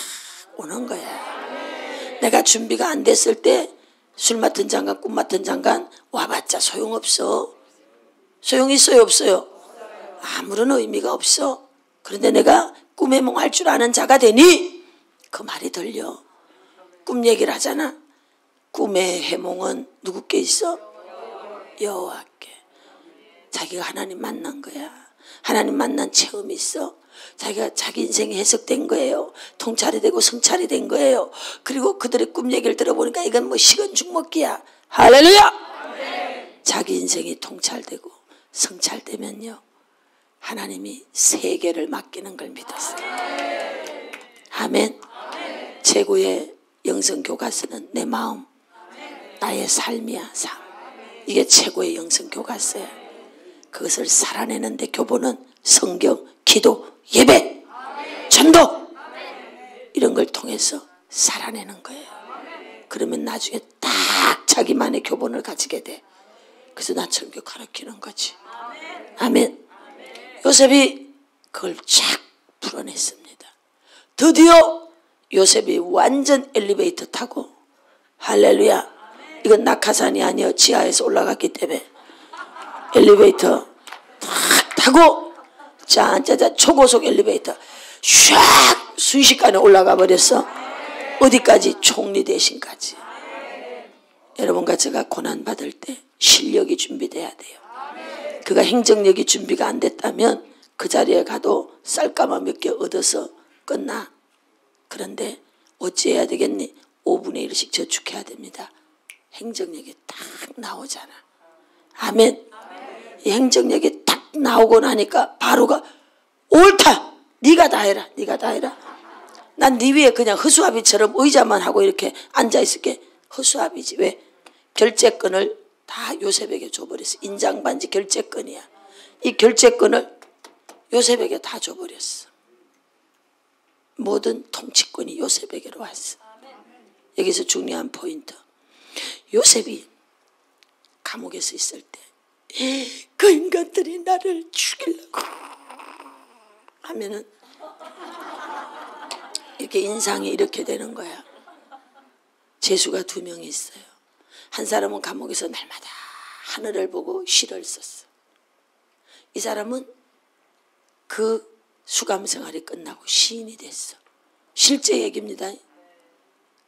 오는 거야. 내가 준비가 안 됐을 때 술 맡은 장관, 꿈 맡은 장관 와봤자 소용없어. 소용 있어요, 없어요? 아무런 의미가 없어. 그런데 내가 꿈의 몽할 줄 아는 자가 되니 그 말이 들려. 꿈 얘기를 하잖아. 꿈의 해몽은 누구께 있어? 여호와께. 자기가 하나님 만난 거야. 하나님 만난 체험이 있어. 자기가 자기 인생이 해석된 거예요. 통찰이 되고 성찰이 된 거예요. 그리고 그들의 꿈 얘기를 들어보니까 이건 뭐 식은 죽 먹기야. 할렐루야! 자기 인생이 통찰되고 성찰되면요. 하나님이 세계를 맡기는 걸 믿었어요. 아멘. 최고의 영성 교과서는 내 마음, 나의 삶이야, 삶. 이게 최고의 영성 교과서야. 그것을 살아내는데 교보는 성경, 기도, 예배, 전도 이런 걸 통해서 살아내는 거예요. 그러면 나중에 딱 자기만의 교본을 가지게 돼. 그래서 나처럼 가르치는 거지. 아멘. 요셉이 그걸 쫙 풀어냈습니다. 드디어 요셉이 완전 엘리베이터 타고 할렐루야. 이건 낙하산이 아니여 지하에서 올라갔기 때문에 엘리베이터 탁 타고 짠짜잔 초고속 엘리베이터 샥 순식간에 올라가 버렸어. 어디까지? 총리 대신까지. 여러분과 제가 고난받을 때 실력이 준비돼야 돼요. 그가 행정력이 준비가 안 됐다면 그 자리에 가도 쌀가마 몇 개 얻어서 끝나. 그런데 어찌해야 되겠니? 5분의 1씩 저축해야 됩니다. 행정력이 딱 나오잖아. 아멘. 이 행정력이 딱 나오고 나니까 바로가 옳다. 네가 다 해라. 네가 다 해라. 난 네 위에 그냥 허수아비처럼 의자만 하고 이렇게 앉아 있을게. 허수아비지 왜? 결제권을 다 요셉에게 줘버렸어. 인장반지 결제권이야. 이 결제권을 요셉에게 다 줘버렸어. 모든 통치권이 요셉에게로 왔어. 여기서 중요한 포인트. 요셉이 감옥에서 있을 때 그 인간들이 나를 죽이려고 하면은 이렇게 인상이 이렇게 되는 거야. 재수가 두 명이 있어요. 한 사람은 감옥에서 날마다 하늘을 보고 시를 썼어. 이 사람은 그 수감 생활이 끝나고 시인이 됐어. 실제 얘기입니다.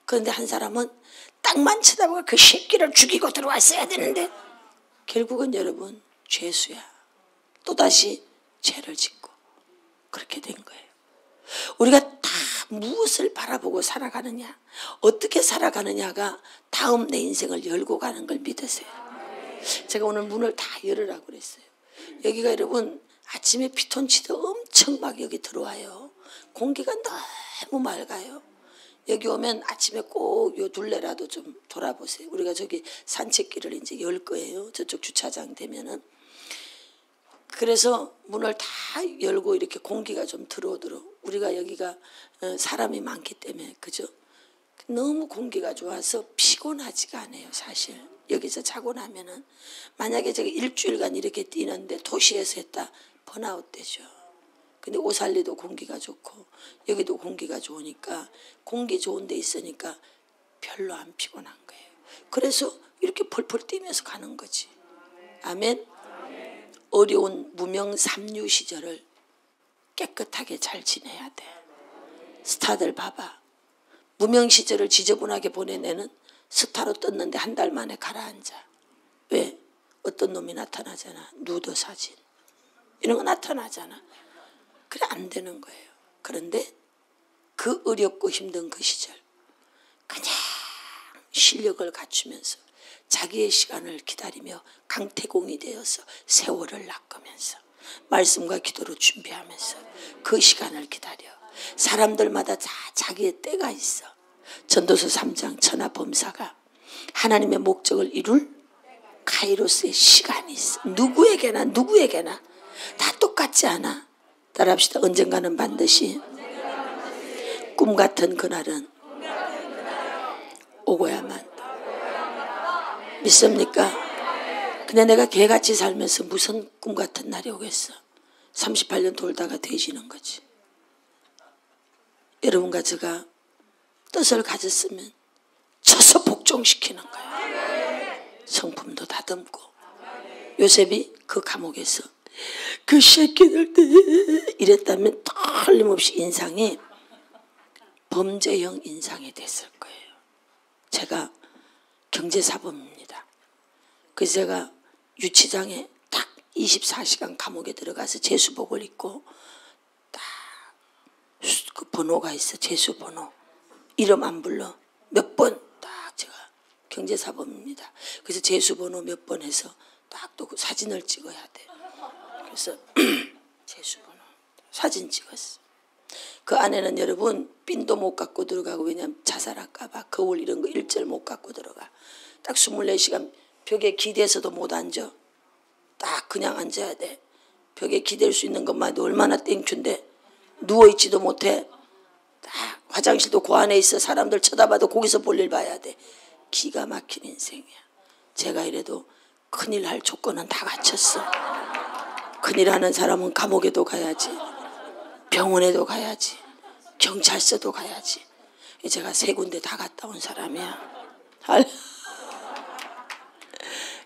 그런데 한 사람은 땅만 쳐다보고 그 새끼를 죽이고 들어왔어야 되는데 결국은 여러분 죄수야. 또다시 죄를 짓고 그렇게 된 거예요. 우리가 다 무엇을 바라보고 살아가느냐, 어떻게 살아가느냐가 다음 내 인생을 열고 가는 걸 믿으세요. 제가 오늘 문을 다 열으라고 그랬어요. 여기가 여러분 아침에 피톤치드 엄청 막 여기 들어와요. 공기가 너무 맑아요. 여기 오면 아침에 꼭 요 둘레라도 좀 돌아보세요. 우리가 저기 산책길을 이제 열 거예요. 저쪽 주차장 되면은. 그래서 문을 다 열고 이렇게 공기가 좀 들어오도록 우리가 여기가 어, 사람이 많기 때문에 그죠? 너무 공기가 좋아서 피곤하지가 않아요 사실 여기서 자고 나면은 만약에 제가 일주일간 이렇게 뛰는데 도시에서 했다 번아웃 되죠. 근데 오살리도 공기가 좋고 여기도 공기가 좋으니까 공기 좋은 데 있으니까 별로 안 피곤한 거예요. 그래서 이렇게 펄펄 뛰면서 가는 거지. 아멘. 어려운 무명 삼류 시절을 깨끗하게 잘 지내야 돼. 스타들 봐봐. 무명 시절을 지저분하게 보내내는 스타로 떴는데 한 달 만에 가라앉아. 왜? 어떤 놈이 나타나잖아. 누드 사진. 이런 거 나타나잖아. 그래 안 되는 거예요. 그런데 그 어렵고 힘든 그 시절 그냥 실력을 갖추면서 자기의 시간을 기다리며 강태공이 되어서 세월을 낚으면서 말씀과 기도로 준비하면서 그 시간을 기다려. 사람들마다 다 자기의 때가 있어. 전도서 3장 천하범사가 하나님의 목적을 이룰 카이로스의 시간이 있어. 누구에게나 누구에게나 다 똑같지 않아. 따라합시다. 언젠가는 반드시 꿈 같은 그날은 오고야만 믿습니까? 근데 내가 개같이 살면서 무슨 꿈 같은 날이 오겠어? 38년 돌다가 돼지는 거지. 여러분과 제가 뜻을 가졌으면 쳐서 복종시키는 거야. 성품도 다듬고. 요셉이 그 감옥에서 그 새끼들 이랬다면 틀림없이 인상이 범죄형 인상이 됐을 거예요. 제가 경제사범입니다. 그래서 제가 유치장에 딱 24시간 감옥에 들어가서 재수복을 입고 딱 그 번호가 있어 재수 번호 이름 안 불러 몇 번 딱 제가 경제사범입니다. 그래서 재수 번호 몇 번 해서 딱또그 사진을 찍어야 돼. 그래서 재수번호 사진 찍었어. 그 안에는 여러분 핀도 못 갖고 들어가고 왜냐면 자살할까봐 거울 이런 거 일절 못 갖고 들어가. 딱 24시간 벽에 기대서도 못 앉아. 딱 그냥 앉아야 돼. 벽에 기댈 수 있는 것만 해도 얼마나 땡큐인데 누워있지도 못해. 딱 화장실도 그 안에 있어. 사람들 쳐다봐도 거기서 볼일 봐야 돼. 기가 막힌 인생이야. 제가 이래도 큰일 할 조건은 다 갖췄어. 큰일 하는 사람은 감옥에도 가야지. 병원에도 가야지. 경찰서도 가야지. 제가 세 군데 다 갔다 온 사람이야.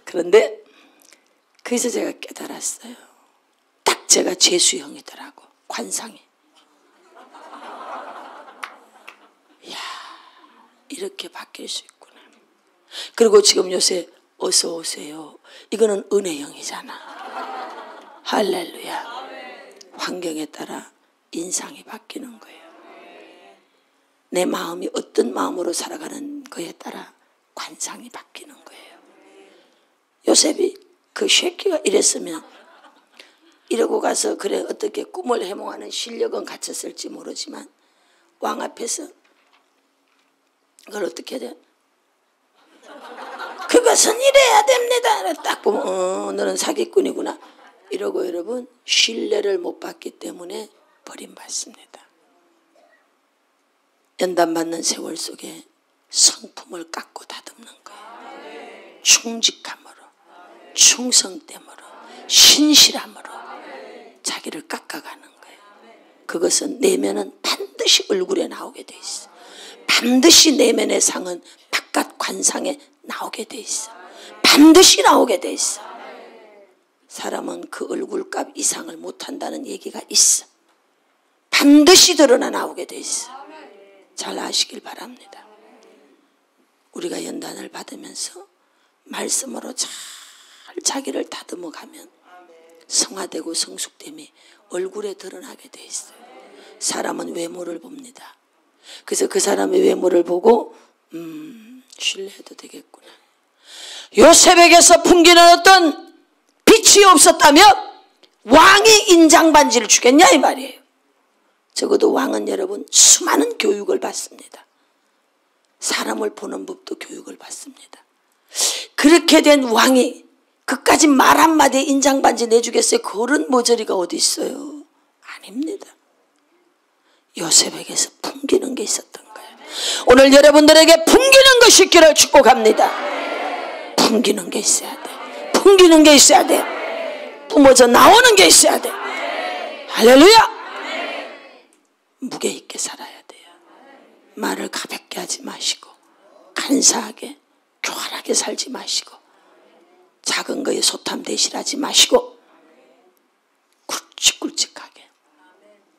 그런데 그래서 제가 깨달았어요. 딱 제가 재수형이더라고. 관상이. 야 이렇게 바뀔 수 있구나. 그리고 지금 요새 어서 오세요. 이거는 은혜형이잖아. 할렐루야. 환경에 따라 인상이 바뀌는 거예요. 내 마음이 어떤 마음으로 살아가는 거에 따라 관상이 바뀌는 거예요. 요셉이 그 쉐키가 이랬으면 이러고 가서 그래 어떻게 꿈을 해몽하는 실력은 갖췄을지 모르지만 왕 앞에서 그걸 어떻게 돼? 그것은 이래야 됩니다. 딱 보면 어, 너는 사기꾼이구나. 이러고 여러분 신뢰를 못 받기 때문에 버림받습니다. 연단받는 세월 속에 성품을 깎고 다듬는 거예요. 충직함으로, 충성됨으로, 신실함으로 자기를 깎아가는 거예요. 그것은 내면은 반드시 얼굴에 나오게 돼 있어. 반드시 내면의 상은 바깥 관상에 나오게 돼 있어. 반드시 나오게 돼 있어. 사람은 그 얼굴값 이상을 못한다는 얘기가 있어. 반드시 드러나 나오게 돼 있어. 잘 아시길 바랍니다. 우리가 연단을 받으면서 말씀으로 잘 자기를 다듬어 가면 성화되고 성숙됨이 얼굴에 드러나게 돼 있어요. 사람은 외모를 봅니다. 그래서 그 사람의 외모를 보고 음, 신뢰해도 되겠구나. 요셉에게서 풍기는 어떤 빛이 없었다면 왕이 인장 반지를 주겠냐 이 말이에요. 적어도 왕은 여러분 수많은 교육을 받습니다. 사람을 보는 법도 교육을 받습니다. 그렇게 된 왕이 그까지 말 한마디에 인장 반지 내주겠어요? 그런 모조리가 어디 있어요? 아닙니다. 요셉에게서 풍기는 게 있었던 거예요. 오늘 여러분들에게 풍기는 것이 있기를 축복합니다. 풍기는 게 있어야 돼. 풍기는 게 있어야 돼. 뿜어져 나오는 게 있어야 돼. 할렐루야! 무게 있게 살아야 돼요. 말을 가볍게 하지 마시고, 간사하게, 교활하게 살지 마시고, 작은 거에 소탐 대실하지 마시고, 굵직굵직하게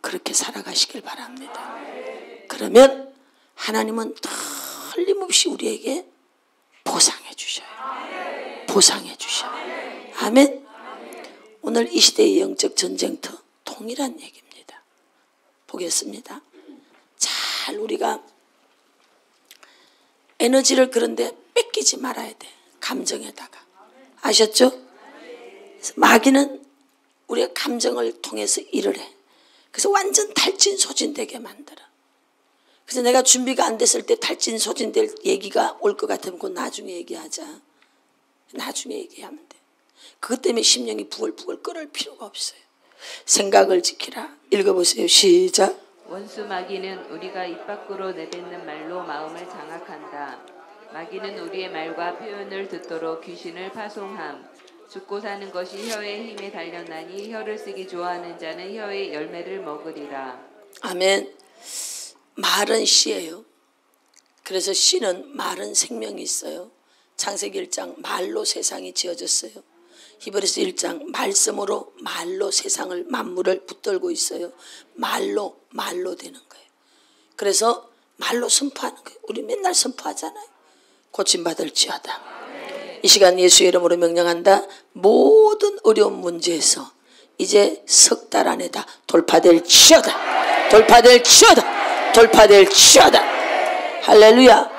그렇게 살아가시길 바랍니다. 그러면 하나님은 틀림없이 우리에게 보상해 주셔요. 보상해 주셔요. 아멘. 오늘 이 시대의 영적 전쟁터 동일한 얘기입니다. 보겠습니다. 잘 우리가 에너지를 그런데 뺏기지 말아야 돼. 감정에다가. 아셨죠? 마귀는 우리의 감정을 통해서 일을 해. 그래서 완전 탈진 소진되게 만들어. 그래서 내가 준비가 안 됐을 때 탈진 소진될 얘기가 올 것 같으면 그 나중에 얘기하자. 나중에 얘기하면 돼. 그것 때문에 심령이 부글부글 끓을 필요가 없어요. 생각을 지키라. 읽어보세요. 시작. 원수 마귀는 우리가 입 밖으로 내뱉는 말로 마음을 장악한다. 마귀는 우리의 말과 표현을 듣도록 귀신을 파송함. 죽고 사는 것이 혀의 힘에 달렸나니 혀를 쓰기 좋아하는 자는 혀의 열매를 먹으리라. 아멘. 말은 씨예요. 그래서 씨는 말은 생명이 있어요. 창세기 1장 말로 세상이 지어졌어요. 히브리서 1장 말씀으로 말로 세상을 만물을 붙들고 있어요. 말로 말로 되는 거예요. 그래서 말로 선포하는 거예요. 우리 맨날 선포하잖아요. 고침받을지어다. 이 시간 예수 이름으로 명령한다. 모든 어려운 문제에서 이제 석 달 안에 다 돌파될 지어다. 돌파될 지어다. 돌파될 지어다. 할렐루야.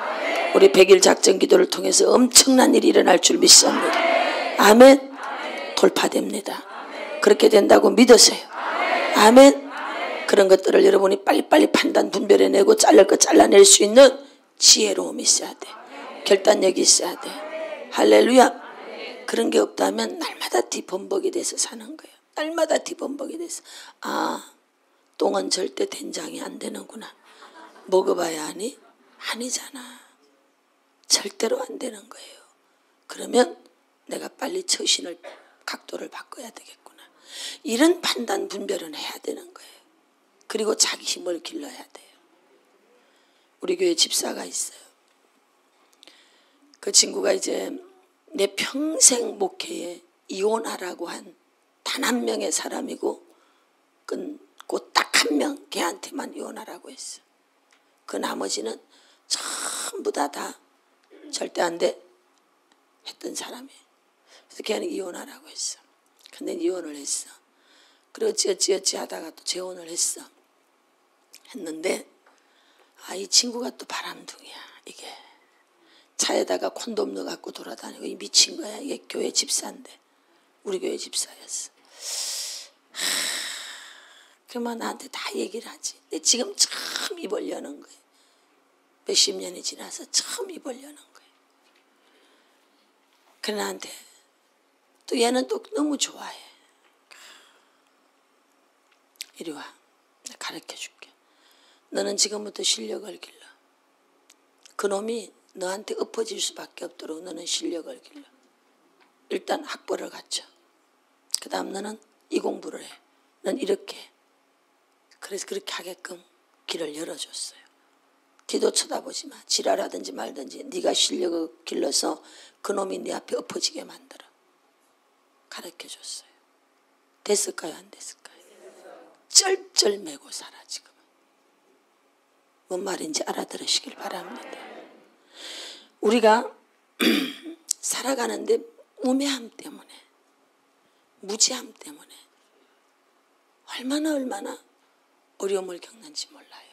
우리 백일 작전 기도를 통해서 엄청난 일이 일어날 줄 믿습니다. 아멘. 돌파됩니다. 그렇게 된다고 믿으세요. 아멘. 그런 것들을 여러분이 빨리빨리 판단 분별해내고 잘랄 거 잘라낼 수 있는 지혜로움이 있어야 돼. 결단력이 있어야 돼. 할렐루야. 그런 게 없다면 날마다 뒤범벅이 돼서 사는 거예요. 날마다 뒤범벅이 돼서 아 똥은 절대 된장이 안 되는구나. 먹어봐야 하니 아니잖아. 절대로 안 되는 거예요. 그러면 내가 빨리 처신을 각도를 바꿔야 되겠구나. 이런 판단 분별은 해야 되는 거예요. 그리고 자기 힘을 길러야 돼요. 우리 교회 집사가 있어요. 그 친구가 이제 내 평생 목회에 이혼하라고 한 단 한 명의 사람이고 그딱 한 명 걔한테만 이혼하라고 했어. 그 나머지는 전부 다다 절대 안 돼 했던 사람이에요. 그래서 걔는 이혼하라고 했어. 근데 이혼을 했어. 그리고 어찌어찌 어찌 하다가 또 재혼을 했어. 했는데 아 이 친구가 또 바람둥이야 이게. 차에다가 콘돔 넣어갖고 돌아다니고 이 미친 거야. 이게 교회 집사인데 우리 교회 집사였어. 그러면 나한테 다 얘기를 하지. 근데 지금 처음 입을 여는 거예요. 몇십 년이 지나서 처음 입을 여는 거예요. 그래 나한테 또 얘는 또 너무 좋아해. 이리 와. 가르쳐 줄게. 너는 지금부터 실력을 길러. 그놈이 너한테 엎어질 수밖에 없도록 너는 실력을 길러. 일단 학벌을 갖춰. 그 다음 너는 이 공부를 해. 넌 이렇게. 해. 그래서 그렇게 하게끔 길을 열어줬어요. 뒤도 쳐다보지 마. 지랄하든지 말든지 네가 실력을 길러서 그놈이 네 앞에 엎어지게 만들어. 가르쳐 줬어요. 됐을까요? 안 됐을까요? 쩔쩔매고 살아 지금. 뭔 말인지 알아들으시길 바랍니다. 우리가 살아가는데 우매함 때문에 무지함 때문에 얼마나 얼마나 어려움을 겪는지 몰라요.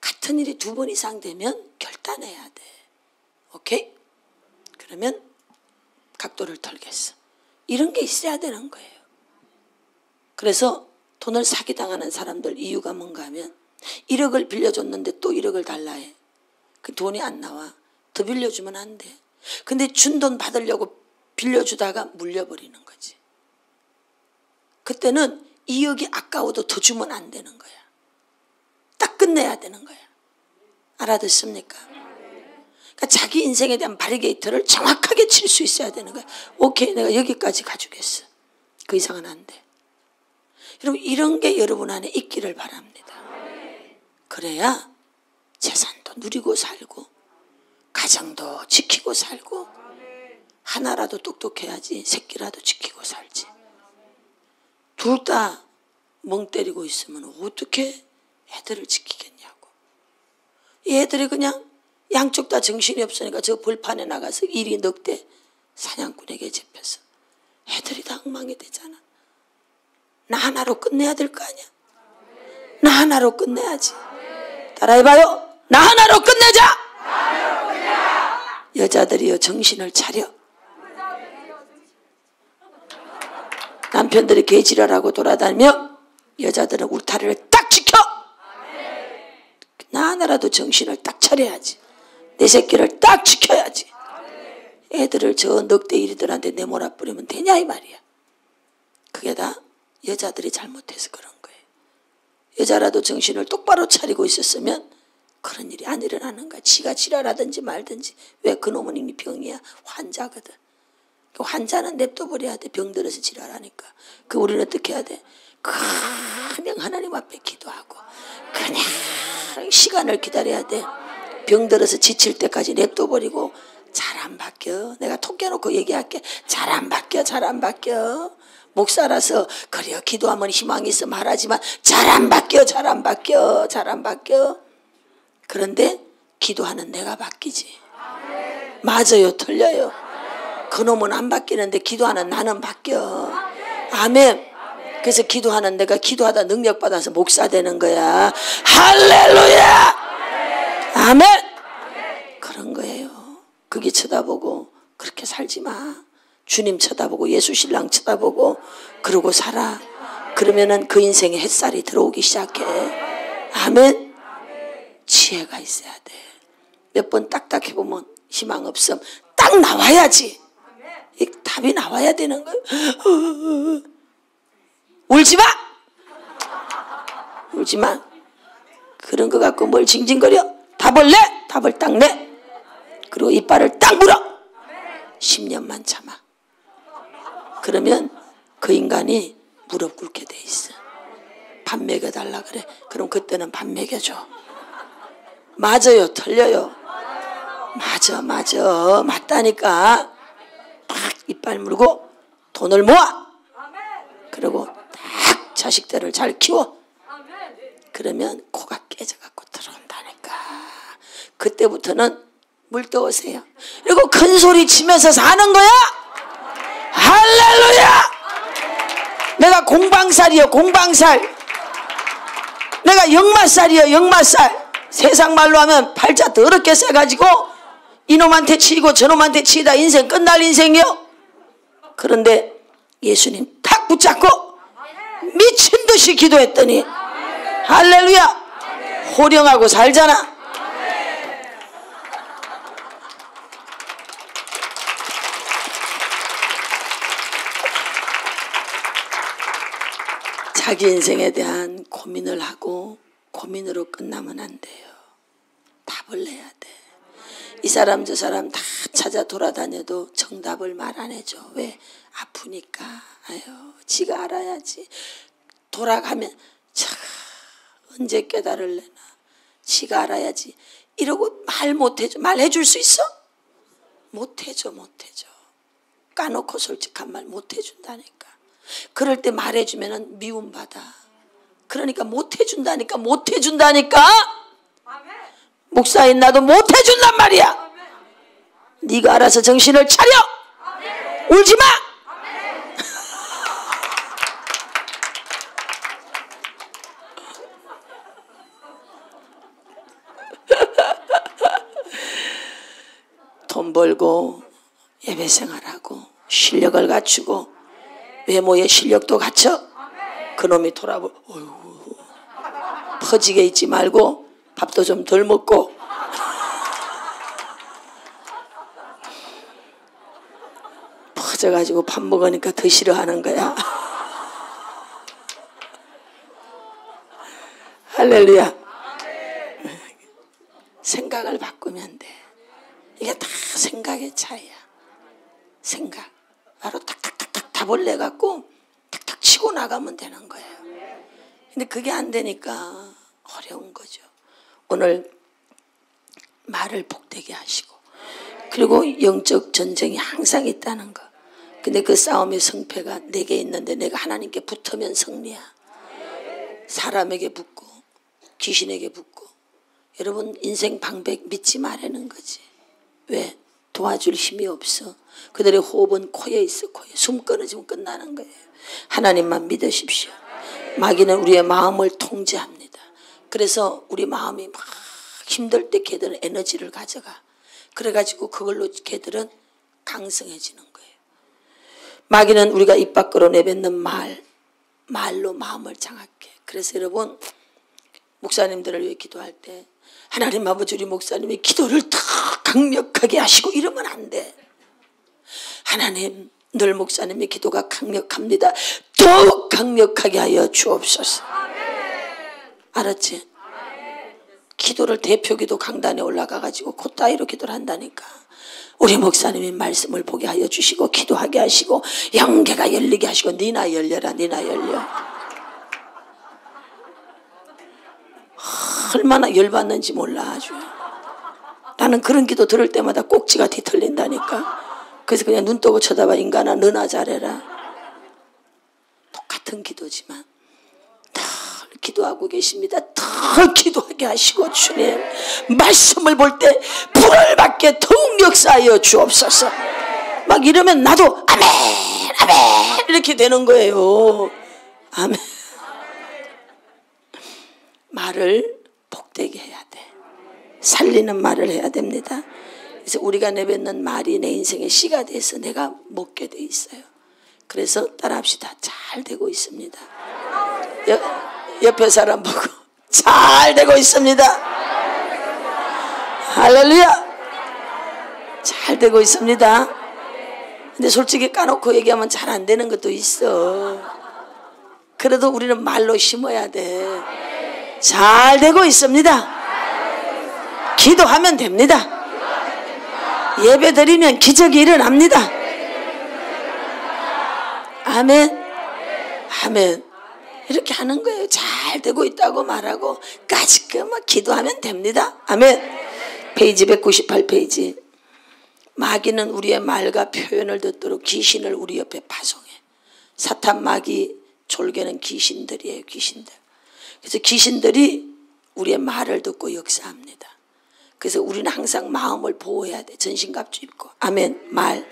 같은 일이 두 번 이상 되면 결단해야 돼. 오케이? 그러면 각도를 털겠어. 이런 게 있어야 되는 거예요. 그래서 돈을 사기당하는 사람들 이유가 뭔가 하면 1억을 빌려줬는데 또 1억을 달라 해. 그 돈이 안 나와. 더 빌려주면 안 돼. 근데 준 돈 받으려고 빌려주다가 물려버리는 거지. 그때는 2억이 아까워도 더 주면 안 되는 거야. 딱 끝내야 되는 거야. 알아듣습니까? 그러니까 자기 인생에 대한 바리게이트를 정확하게 칠 수 있어야 되는 거야. 오케이, 내가 여기까지 가주겠어. 그 이상은 안 돼. 여러분, 이런 게 여러분 안에 있기를 바랍니다. 그래야 재산도 누리고 살고, 가정도 지키고 살고, 하나라도 똑똑해야지 새끼라도 지키고 살지. 둘 다 멍 때리고 있으면 어떻게 애들을 지키겠냐고. 이 애들이 그냥 양쪽 다 정신이 없으니까 저 벌판에 나가서 일이 넉대 사냥꾼에게 잡혀서 애들이 다 엉망이 되잖아. 나 하나로 끝내야 될 거 아니야. 나 하나로 끝내야지. 따라해봐요. 나 하나로 끝내자. 여자들이요 정신을 차려. 남편들이 개지랄하고 돌아다니며 여자들은 울타리를 딱 지켜. 나 하나라도 정신을 딱 차려야지. 내 새끼를 딱 지켜야지. 애들을 저 넉대 이리들한테 내몰아 뿌리면 되냐 이 말이야. 그게 다 여자들이 잘못해서 그런 거예요. 여자라도 정신을 똑바로 차리고 있었으면 그런 일이 안 일어나는 거야. 지가 지랄하든지 말든지. 왜 그놈은 이미 병이야. 환자거든. 그 환자는 냅둬버려야 돼. 병 들어서 지랄하니까. 그 우리는 어떻게 해야 돼? 그냥 하나님 앞에 기도하고 그냥 시간을 기다려야 돼. 병 들어서 지칠 때까지 냅둬버리고 잘 안 바뀌어. 내가 톡 깨놓고 얘기할게. 잘 안 바뀌어. 잘 안 바뀌어. 목사라서 그래요. 기도하면 희망이 있어 말하지만 잘 안 바뀌어. 잘 안 바뀌어. 잘 안 바뀌어. 그런데 기도하는 내가 바뀌지. 맞아요. 틀려요. 그놈은 안 바뀌는데 기도하는 나는 바뀌어. 아멘. 그래서 기도하는 내가 기도하다 능력 받아서 목사 되는 거야. 할렐루야! 아멘! 그런 거예요. 그게 쳐다보고 그렇게 살지 마. 주님 쳐다보고 예수 신랑 쳐다보고 그러고 살아. 그러면은 그 인생에 햇살이 들어오기 시작해. 아멘. 지혜가 있어야 돼. 몇 번 딱딱해 보면 희망 없음. 딱 나와야지. 이 답이 나와야 되는 거예요. 울지 마! 울지 마. 그런 거 갖고 뭘 징징거려? 답을 내! 답을 딱 내! 그리고 이빨을 딱 물어! 10년만 참아. 그러면 그 인간이 무릎 꿇게 돼 있어. 밥 먹여달라 그래. 그럼 그때는 밥 먹여줘. 맞아요. 틀려요. 맞아, 맞아. 맞다니까. 딱 이빨 물고 돈을 모아. 그리고 딱 자식들을 잘 키워. 그러면 코가 들어온다니까. 그때부터는 물 떠오세요. 그리고 큰 소리 치면서 사는 거야. 할렐루야! 내가 공방살이요, 공방살. 내가 역마살이요, 역마살. 세상 말로 하면 팔자 더럽게 세가지고 이놈한테 치고 저놈한테 치다 인생 끝날 인생이요. 그런데 예수님 탁 붙잡고 미친 듯이 기도했더니 할렐루야 호령하고 살잖아. 자기 인생에 대한 고민을 하고 고민으로 끝나면 안 돼요. 답을 내야 돼. 이 사람 저 사람 다 찾아 돌아다녀도 정답을 말 안 해줘. 왜? 아프니까. 아유, 지가 알아야지. 돌아가면 참 언제 깨달을래나. 지가 알아야지. 이러고 말 못해줘. 말해줄 수 있어? 못해줘, 못해줘. 까놓고 솔직한 말 못해준다니까. 그럴 때 말해주면 미움받아. 그러니까 못해준다니까, 못해준다니까! 목사인 나도 못해준단 말이야! 네가 알아서 정신을 차려! 울지 마! 돈 벌고 예배 생활하고 실력을 갖추고 외모의 실력도 갖춰? 그놈이 돌아보 어휴, 퍼지게 있지 말고 밥도 좀 덜 먹고. 퍼져가지고 밥 먹으니까 더 싫어하는 거야. 할렐루야. 생각을 바꾸면 돼. 이게 다 생각의 차이야. 생각. 바로 탁탁탁탁 답을 내 갖고 탁탁 치고 나가면 되는 거예요. 근데 그게 안 되니까 어려운 거죠. 오늘 말을 복되게 하시고 그리고 영적 전쟁이 항상 있다는 거. 근데 그 싸움의 성패가 내게 있는데 내가 하나님께 붙으면 승리야. 사람에게 붙고 귀신에게 붙고 여러분 인생 방백 믿지 말라는 거지. 왜? 도와줄 힘이 없어. 그들의 호흡은 코에 있어, 코에. 숨 끊어지면 끝나는 거예요. 하나님만 믿으십시오. 마귀는 우리의 마음을 통제합니다. 그래서 우리 마음이 막 힘들 때 걔들은 에너지를 가져가. 그래가지고 그걸로 걔들은 강성해지는 거예요. 마귀는 우리가 입 밖으로 내뱉는 말, 말로 마음을 장악해. 그래서 여러분, 목사님들을 위해 기도할 때 하나님 아버지 우리 목사님이 기도를 더 강력하게 하시고 이러면 안 돼. 하나님 늘 목사님의 기도가 강력합니다. 더욱 강력하게 하여 주옵소서. 알았지? 기도를 대표기도 강단에 올라가가지고 곧따위로 기도를 한다니까. 우리 목사님이 말씀을 보게 하여 주시고 기도하게 하시고 영계가 열리게 하시고 니나 열려라 니나 열려. 얼마나 열받는지 몰라 아주. 나는 그런 기도 들을 때마다 꼭지가 뒤틀린다니까. 그래서 그냥 눈 뜨고 쳐다봐 인간아 너나 잘해라. 똑같은 기도지만 더 기도하고 계십니다. 더 기도하게 하시고 주님 말씀을 볼 때 불을 받게 더욱 역사하여 주옵소서. 막 이러면 나도 아멘 아멘 이렇게 되는 거예요. 아멘. 말을 복되게 해야 돼. 살리는 말을 해야 됩니다. 그래서 우리가 내뱉는 말이 내 인생의 씨가 돼서 내가 먹게 돼 있어요. 그래서 따라합시다. 잘 되고 있습니다. 여, 옆에 사람 보고 잘 되고 있습니다. 할렐루야. 잘 되고 있습니다. 근데 솔직히 까놓고 얘기하면 잘 안 되는 것도 있어. 그래도 우리는 말로 심어야 돼. 잘 되고 있습니다. 기도하면 됩니다. 예배 드리면 기적이 일어납니다. 아멘. 아멘. 이렇게 하는 거예요. 잘 되고 있다고 말하고 까짓그만 기도하면 됩니다. 아멘. 페이지 198페이지. 마귀는 우리의 말과 표현을 듣도록 귀신을 우리 옆에 파송해. 사탄 마귀 졸개는 귀신들이에요. 귀신들. 그래서 귀신들이 우리의 말을 듣고 역사합니다. 그래서 우리는 항상 마음을 보호해야 돼. 전신갑주 입고. 아멘. 말.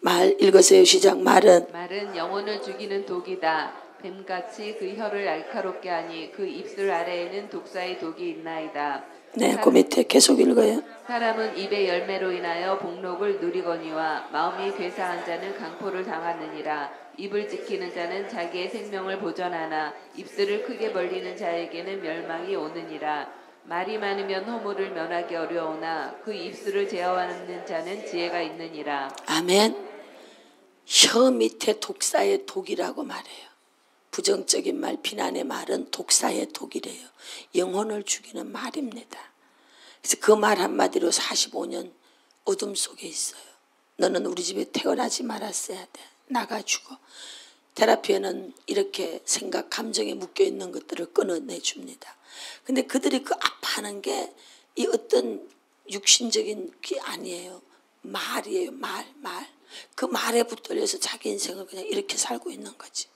말 읽으세요. 시작. 말은 말은 영혼을 죽이는 독이다. 뱀같이 그 혀를 날카롭게 하니 그 입술 아래에는 독사의 독이 있나이다. 네, 그 밑에 계속 읽어요. 사람은 입의 열매로 인하여 복록을 누리거니와 마음이 괴사한 자는 강포를 당하느니라. 입을 지키는 자는 자기의 생명을 보전하나 입술을 크게 벌리는 자에게는 멸망이 오느니라. 말이 많으면 허물을 면하기 어려우나 그 입술을 제어하는 자는 지혜가 있느니라. 아멘. 혀 밑에 독사의 독이라고 말해요. 부정적인 말, 비난의 말은 독사의 독이래요. 영혼을 죽이는 말입니다. 그래서 그 말 한마디로 45년 어둠 속에 있어요. 너는 우리 집에 태어나지 말았어야 돼. 나가 죽어. 테라피에는 이렇게 생각, 감정에 묶여 있는 것들을 끊어내 줍니다. 근데 그들이 그 아파하는 게 이 어떤 육신적인 게 아니에요. 말이에요. 말, 말. 그 말에 붙들려서 자기 인생을 그냥 이렇게 살고 있는 거지.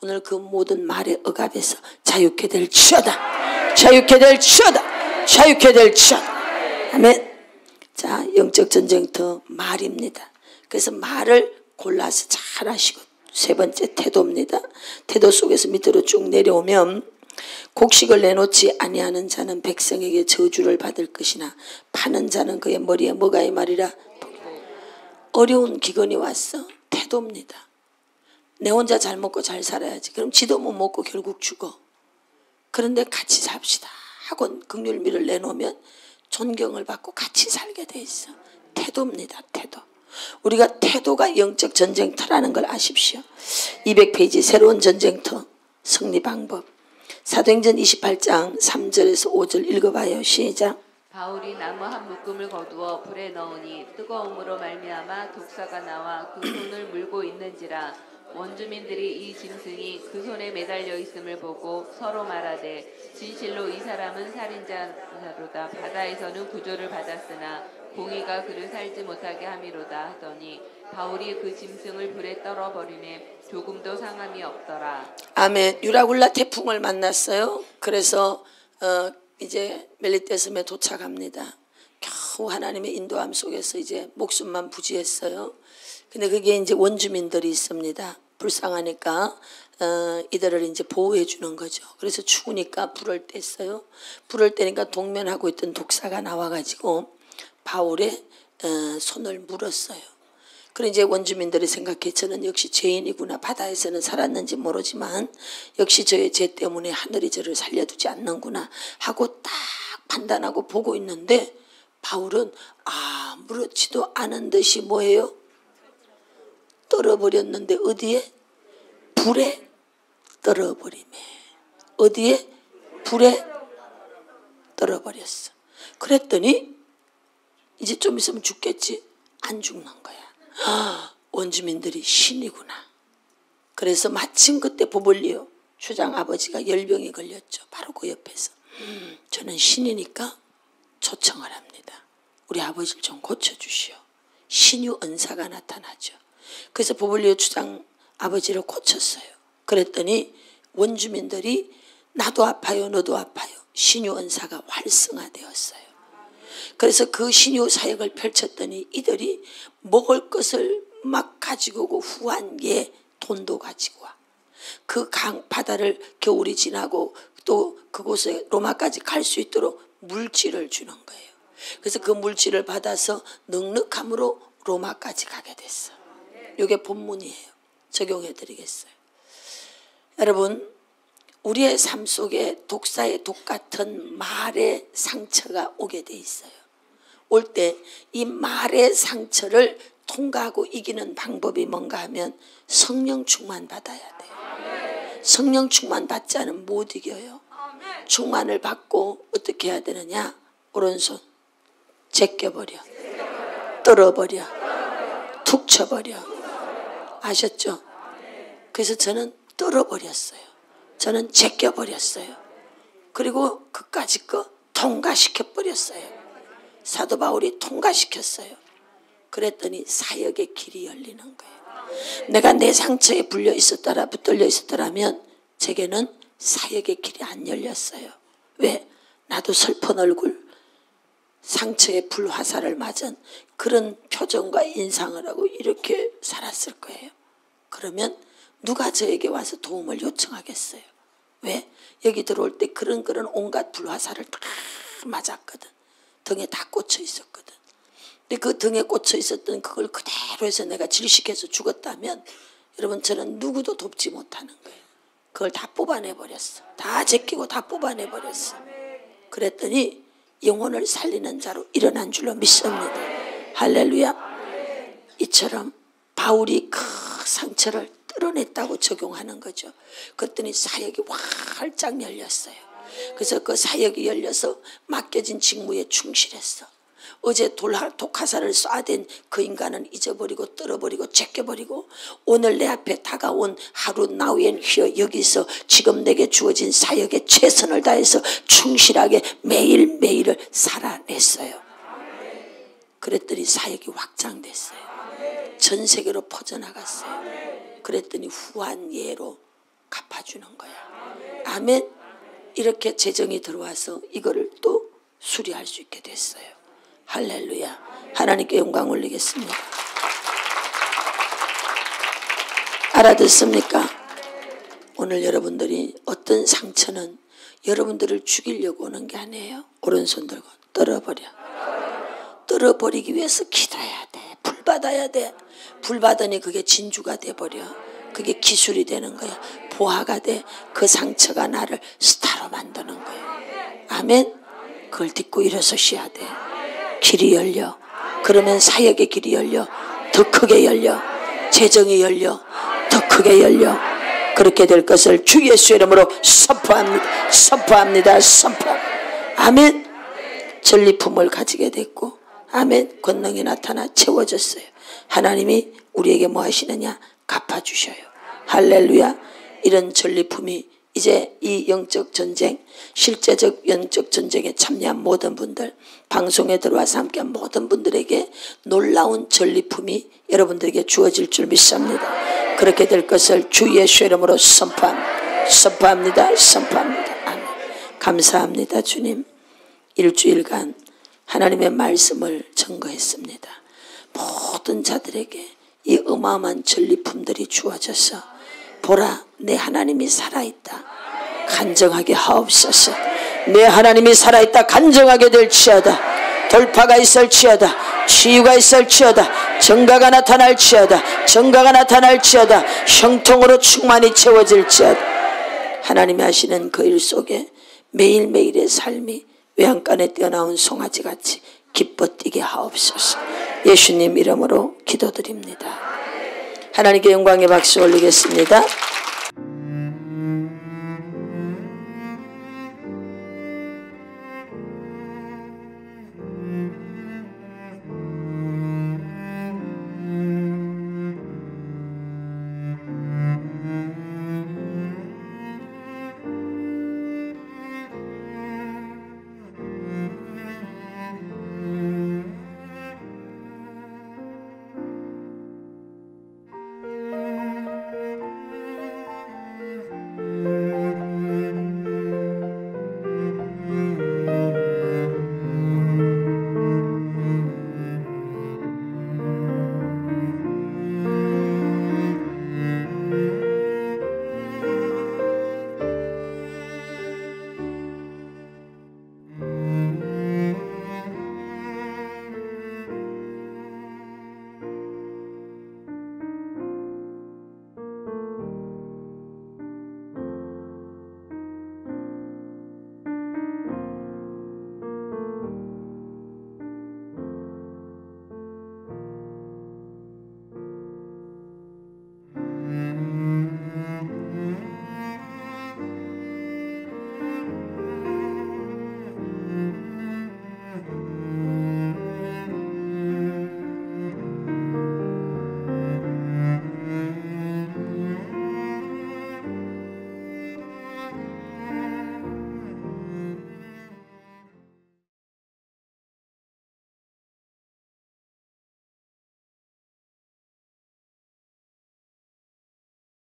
오늘 그 모든 말의 억압에서 자유케 될 치어다. 자유케 될 치어다. 자유케 될 치어다. 아멘. 자, 영적 전쟁터 말입니다. 그래서 말을 골라서 잘 하시고 세 번째 태도입니다. 태도 속에서 밑으로 쭉 내려오면 곡식을 내놓지 아니하는 자는 백성에게 저주를 받을 것이나 파는 자는 그의 머리에 뭐가 이 말이라 어려운 기근이 왔어 태도입니다. 내 혼자 잘 먹고 잘 살아야지. 그럼 지도 못 먹고 결국 죽어. 그런데 같이 삽시다 하고 극률미를 내놓으면 존경을 받고 같이 살게 돼 있어. 태도입니다. 태도. 우리가 태도가 영적 전쟁터라는 걸 아십시오. 200페이지 새로운 전쟁터 승리 방법. 사도행전 28장 3절에서 5절 읽어봐요. 시작. 바울이 나무 한 묶음을 거두어 불에 넣으니 뜨거움으로 말미암아 독사가 나와 그 손을 물고 있는지라 원주민들이 이 짐승이 그 손에 매달려 있음을 보고 서로 말하되 진실로 이 사람은 살인자로다 바다에서는 구조를 받았으나 공의가 그를 살지 못하게 함이로다 하더니 바울이 그 짐승을 불에 떨어버리매 조금도 상함이 없더라 아멘. 유라굴라 태풍을 만났어요. 그래서 어, 이제 멜리테스에 도착합니다. 겨우 하나님의 인도함 속에서 이제 목숨만 부지했어요. 근데 그게 이제 원주민들이 있습니다. 불쌍하니까 어, 이들을 이제 보호해 주는 거죠. 그래서 추우니까 불을 뗐어요. 불을 떼니까 동면하고 있던 독사가 나와가지고 바울의 어, 손을 물었어요. 그래 이제 원주민들이 생각해 저는 역시 죄인이구나 바다에서는 살았는지 모르지만 역시 저의 죄 때문에 하늘이 저를 살려두지 않는구나 하고 딱 판단하고 보고 있는데 바울은 아무렇지도 않은 듯이 뭐예요? 떨어버렸는데 어디에? 불에 떨어버리매 어디에? 불에 떨어버렸어. 그랬더니 이제 좀 있으면 죽겠지? 안 죽는 거야. 아, 원주민들이 신이구나. 그래서 마침 그때 보볼리오 주장 아버지가 열병이 걸렸죠. 바로 그 옆에서. 저는 신이니까 초청을 합니다. 우리 아버지를 좀 고쳐주시오. 신유 은사가 나타나죠. 그래서 보볼리오 주장 아버지를 고쳤어요. 그랬더니 원주민들이 나도 아파요, 너도 아파요. 신유 은사가 활성화되었어요. 그래서 그 신유 사역을 펼쳤더니 이들이 먹을 것을 막 가지고 오고 후한 예 돈도 가지고 와. 그 강 바다를 겨울이 지나고 또 그곳에 로마까지 갈 수 있도록 물질을 주는 거예요. 그래서 그 물질을 받아서 넉넉함으로 로마까지 가게 됐어. 이게 본문이에요. 적용해 드리겠어요. 여러분, 우리의 삶 속에 독사의 독 같은 말의 상처가 오게 돼 있어요. 올 때 이 말의 상처를 통과하고 이기는 방법이 뭔가 하면 성령 충만 받아야 돼요. 성령 충만 받지 않으면 못 이겨요. 충만을 받고 어떻게 해야 되느냐? 오른손 제껴버려. 떨어버려. 툭 쳐버려. 아셨죠? 그래서 저는 떨어버렸어요. 저는 제껴버렸어요. 그리고 그까지 거 통과시켜버렸어요. 사도 바울이 통과시켰어요. 그랬더니 사역의 길이 열리는 거예요. 내가 내 상처에 불려 있었더라, 붙들려 있었더라면 제게는 사역의 길이 안 열렸어요. 왜? 나도 슬픈 얼굴, 상처의 불화살을 맞은 그런 표정과 인상을 하고 이렇게 살았을 거예요. 그러면 누가 저에게 와서 도움을 요청하겠어요? 왜? 여기 들어올 때 그런 그런 온갖 불화살을 다 맞았거든. 등에 다 꽂혀 있었거든. 근데 그 등에 꽂혀 있었던 그걸 그대로 해서 내가 질식해서 죽었다면 여러분 저는 누구도 돕지 못하는 거예요. 그걸 다 뽑아내 버렸어. 다 제끼고 다 뽑아내 버렸어. 그랬더니 영혼을 살리는 자로 일어난 줄로 믿습니다. 할렐루야. 이처럼 바울이 그 상처를 털어냈다고 적용하는 거죠. 그랬더니 사역이 활짝 열렸어요. 그래서 그 사역이 열려서 맡겨진 직무에 충실했어. 어제 돌, 독화살을 쏴댄 그 인간은 잊어버리고 떨어버리고 제껴버리고 오늘 내 앞에 다가온 하루 나우엔 휘어 여기서 지금 내게 주어진 사역에 최선을 다해서 충실하게 매일매일을 살아냈어요. 그랬더니 사역이 확장됐어요. 전 세계로 퍼져나갔어요. 그랬더니 후한 예로 갚아주는 거야. 아멘. 이렇게 재정이 들어와서 이거를 또 수리할 수 있게 됐어요. 할렐루야. 하나님께 영광 올리겠습니다. 알아듣습니까? 오늘 여러분들이 어떤 상처는 여러분들을 죽이려고 오는 게 아니에요. 오른손 들고 떨어버려. 떨어버리기 위해서 기도해야 돼. 불 받아야 돼. 불 받으니 그게 진주가 돼버려. 그게 기술이 되는 거야. 보화가 돼. 그 상처가 나를 스타로 만드는 거야. 아멘. 그걸 딛고 일어서셔야 돼. 길이 열려. 그러면 사역의 길이 열려. 더 크게 열려. 재정이 열려. 더 크게 열려. 그렇게 될 것을 주 예수 이름으로 선포합니다. 선포합니다. 선포. 아멘. 전리품을 가지게 됐고, 아멘. 권능이 나타나 채워졌어요. 하나님이 우리에게 뭐 하시느냐? 갚아주셔요. 할렐루야. 이런 전리품이 이제 이 영적 전쟁, 실제적 영적 전쟁에 참여한 모든 분들, 방송에 들어와서 함께한 모든 분들에게 놀라운 전리품이 여러분들에게 주어질 줄 믿습니다. 그렇게 될 것을 주 예수 이름으로 선포합니다. 선포합니다. 선포합니다. 아멘. 감사합니다. 주님. 일주일간 하나님의 말씀을 증거했습니다. 모든 자들에게 이 어마어마한 전리품들이 주어져서 보라 내 하나님이 살아있다. 간정하게 하옵소서. 내 하나님이 살아있다. 간정하게 될지어다. 돌파가 있을지어다. 치유가 있을지어다. 정가가 나타날지어다. 정가가 나타날지어다. 형통으로 충만히 채워질지어다. 하나님이 하시는 그 일 속에 매일매일의 삶이 외양간에 뛰어나온 송아지같이 기뻐 뛰게 하옵소서. 예수님 이름으로 기도드립니다. 하나님께 영광의 박수 올리겠습니다.